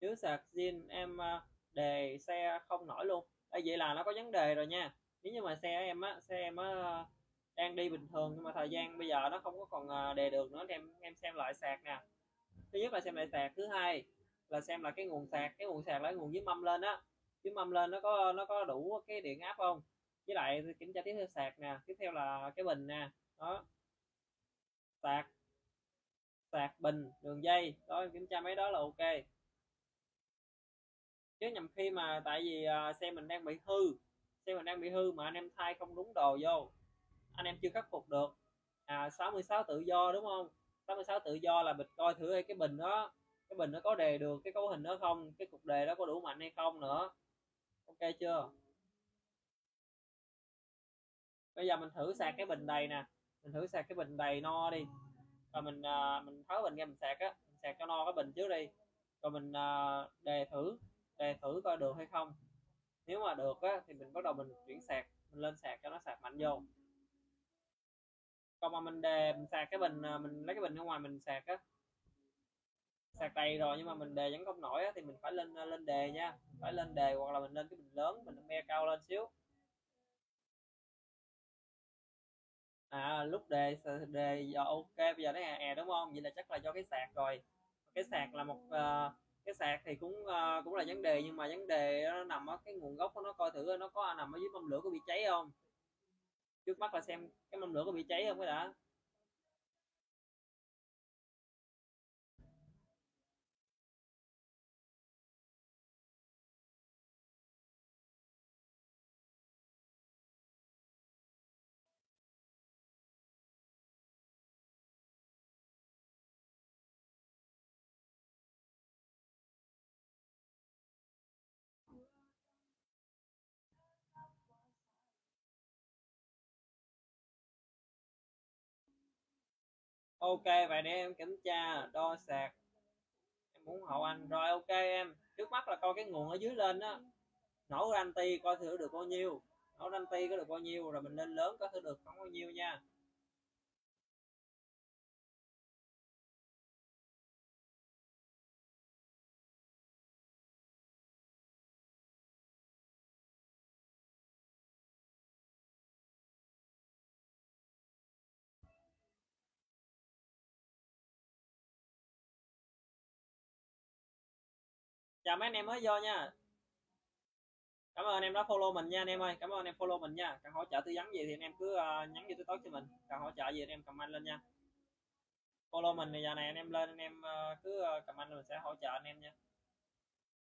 Chứ sạc zin em à, đề xe không nổi luôn. À, vậy là nó có vấn đề rồi nha. Nếu như mà xe em á xe em á đang đi bình thường, nhưng mà thời gian bây giờ nó không có còn à, đề được nữa em em xem lại sạc nè. Thứ nhất là xem lại sạc, thứ hai là xem là cái nguồn sạc, cái nguồn sạc là cái nguồn dưới mâm lên á. Dưới mâm lên nó có nó có đủ cái điện áp không? Với lại kiểm tra tiếp theo sạc nè, tiếp theo là cái bình nè, đó. Sạc sạc bình, đường dây, đó kiểm tra mấy đó là ok. Chứ nhầm khi mà tại vì à, xe mình đang bị hư, xe mình đang bị hư mà anh em thay không đúng đồ vô anh em chưa khắc phục được. À 66 tự do đúng không? 66 tự do là mình coi thử cái bình đó cái bình nó có đề được cái cấu hình đó không cái cục đề đó có đủ mạnh hay không nữa. Ok chưa? Bây giờ mình thử sạc cái bình đầy nè. Mình thử sạc cái bình đầy no đi. Rồi mình à, mình tháo bình ra mình sạc á mình sạc cho no cái bình trước đi. Rồi mình à, đề thử đề thử coi được hay không. Nếu mà được á thì mình bắt đầu mình chuyển sạc mình lên sạc cho nó sạc mạnh vô còn mà mình đề mình sạc cái bình à, mình lấy cái bình ở ngoài mình sạc á. Sạc đầy rồi nhưng mà mình đề vẫn không nổi á, thì mình phải lên à, lên đề nha. Phải lên đề hoặc là mình lên cái bình lớn mình me cao lên xíu. À lúc đề đề giờ ok bây giờ nó hè hè đúng không? Vậy là chắc là do cái sạc rồi. Cái sạc là một uh, cái sạc thì cũng uh, cũng là vấn đề nhưng mà vấn đề nó nằm ở cái nguồn gốc của nó coi thử nó có nằm ở dưới mâm lửa có bị cháy không? Trước mắt là xem cái mâm lửa có bị cháy không cái đã. Ok, vậy để em kiểm tra, đo sạc. Em muốn hậu anh. Rồi, ok em. Trước mắt là coi cái nguồn ở dưới lên đó. nổ anti coi thử được bao nhiêu. Nổ anti có được bao nhiêu, rồi mình lên lớn có thử được không? Bao nhiêu nha. Chào mấy anh em mới vô nha cảm ơn em đã follow mình nha anh em ơi cảm ơn em follow mình nha cần hỗ trợ tư vấn gì thì anh em cứ uh, nhắn vô tiktok cho mình cần hỗ trợ gì anh em comment lên nha follow mình thì giờ này anh em lên anh em uh, cứ uh, comment mình sẽ hỗ trợ anh em nha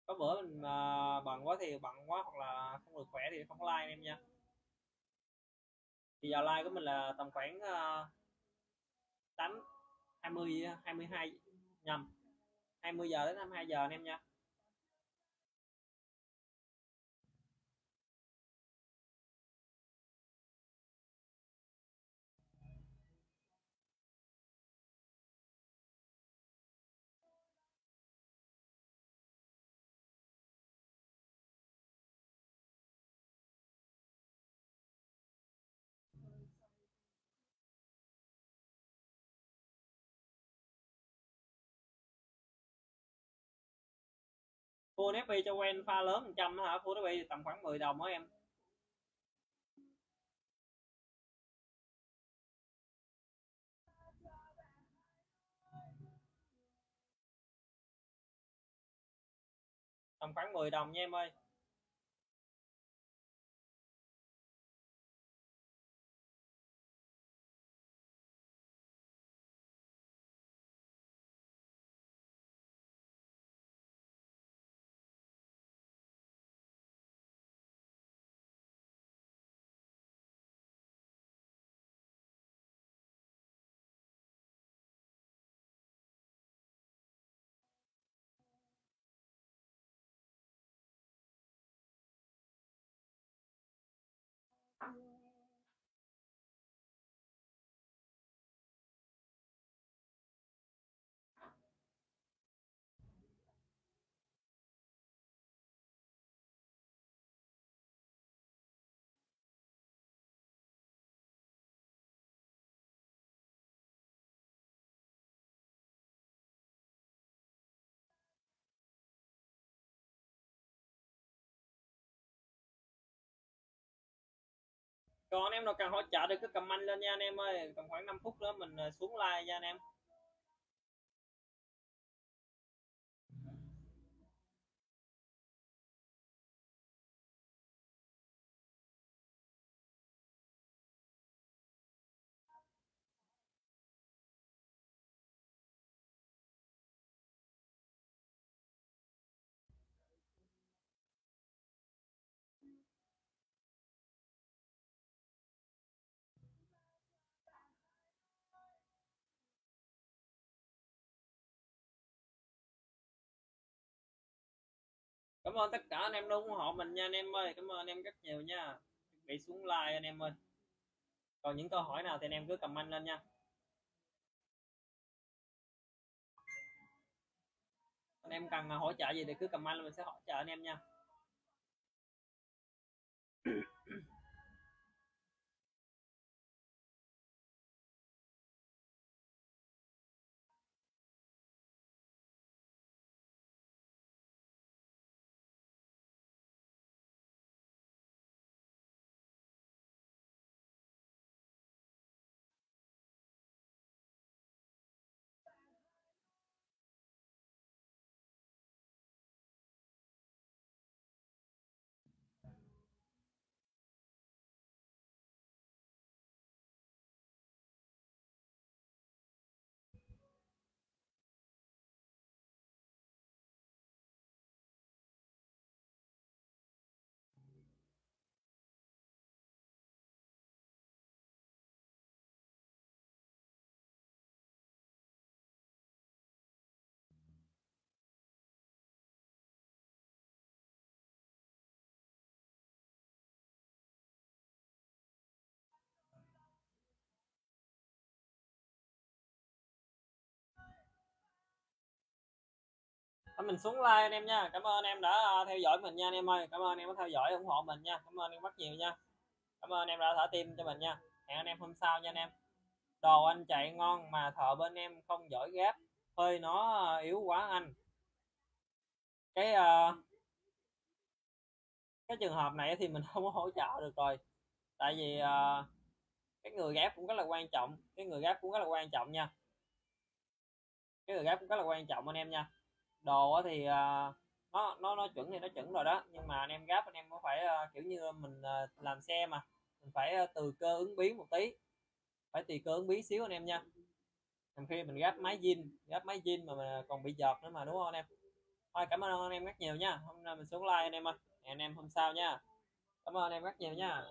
có bữa mình uh, bận quá thì bận quá hoặc là không được khỏe thì không like anh em nha thì giờ like của mình là tầm khoảng uh, 8 20 22 nhầm 20 giờ đến 22 giờ anh em nha full FP cho quen pha lớn 100 hả? Full FP tầm khoảng 10 đồng đó em. Tầm khoảng 10 đồng nha em ơi. Còn anh em nào cần hỗ trợ thì cứ comment lên nha anh em ơi. Tầm khoảng 5 phút nữa mình ờ, xuống like nha anh em. Cảm ơn tất cả anh em đã ủng hộ mình nha anh em ơi. Cảm ơn anh em rất nhiều nha. Bị xuống like anh em ơi. Còn những câu hỏi nào thì anh em cứ comment lên nha. Anh em cần hỗ trợ gì thì cứ comment lên mình sẽ hỗ trợ anh em nha. Mình xuống like anh em nha. Cảm ơn anh em đã à, theo dõi mình nha anh em ơi. Cảm ơn anh em đã theo dõi ủng hộ mình nha. Cảm ơn anh em rất nhiều nha. Cảm ơn anh em đã thả tim cho mình nha. Hẹn anh em hôm sau nha anh em. Đồ anh chạy ngon mà thợ bên em không giỏi ghép. Hơi nó à, yếu quá anh. Cái uh, cái trường hợp này thì mình không có hỗ trợ được rồi. Tại vì uh, cái người ghép cũng rất là quan trọng. Cái người ghép cũng rất là quan trọng nha. Cái người ghép cũng rất là quan trọng anh em nha đồ thì uh, nó nó nó chuẩn thì nó chuẩn rồi đó. Nhưng mà anh em gáp anh em có phải uh, kiểu như mình uh, làm xe mà mình phải uh, từ cơ ứng biến một tí. Phải tùy cơ ứng biến xíu anh em nha. Làm khi mình gáp máy zin gáp máy zin mà, mà còn bị giọt nữa mà đúng không anh em? Thôi cảm ơn anh em rất nhiều nha. Hôm nay mình xuống like anh em ơi. Anh em hôm sau nha. Cảm ơn anh em rất nhiều nha.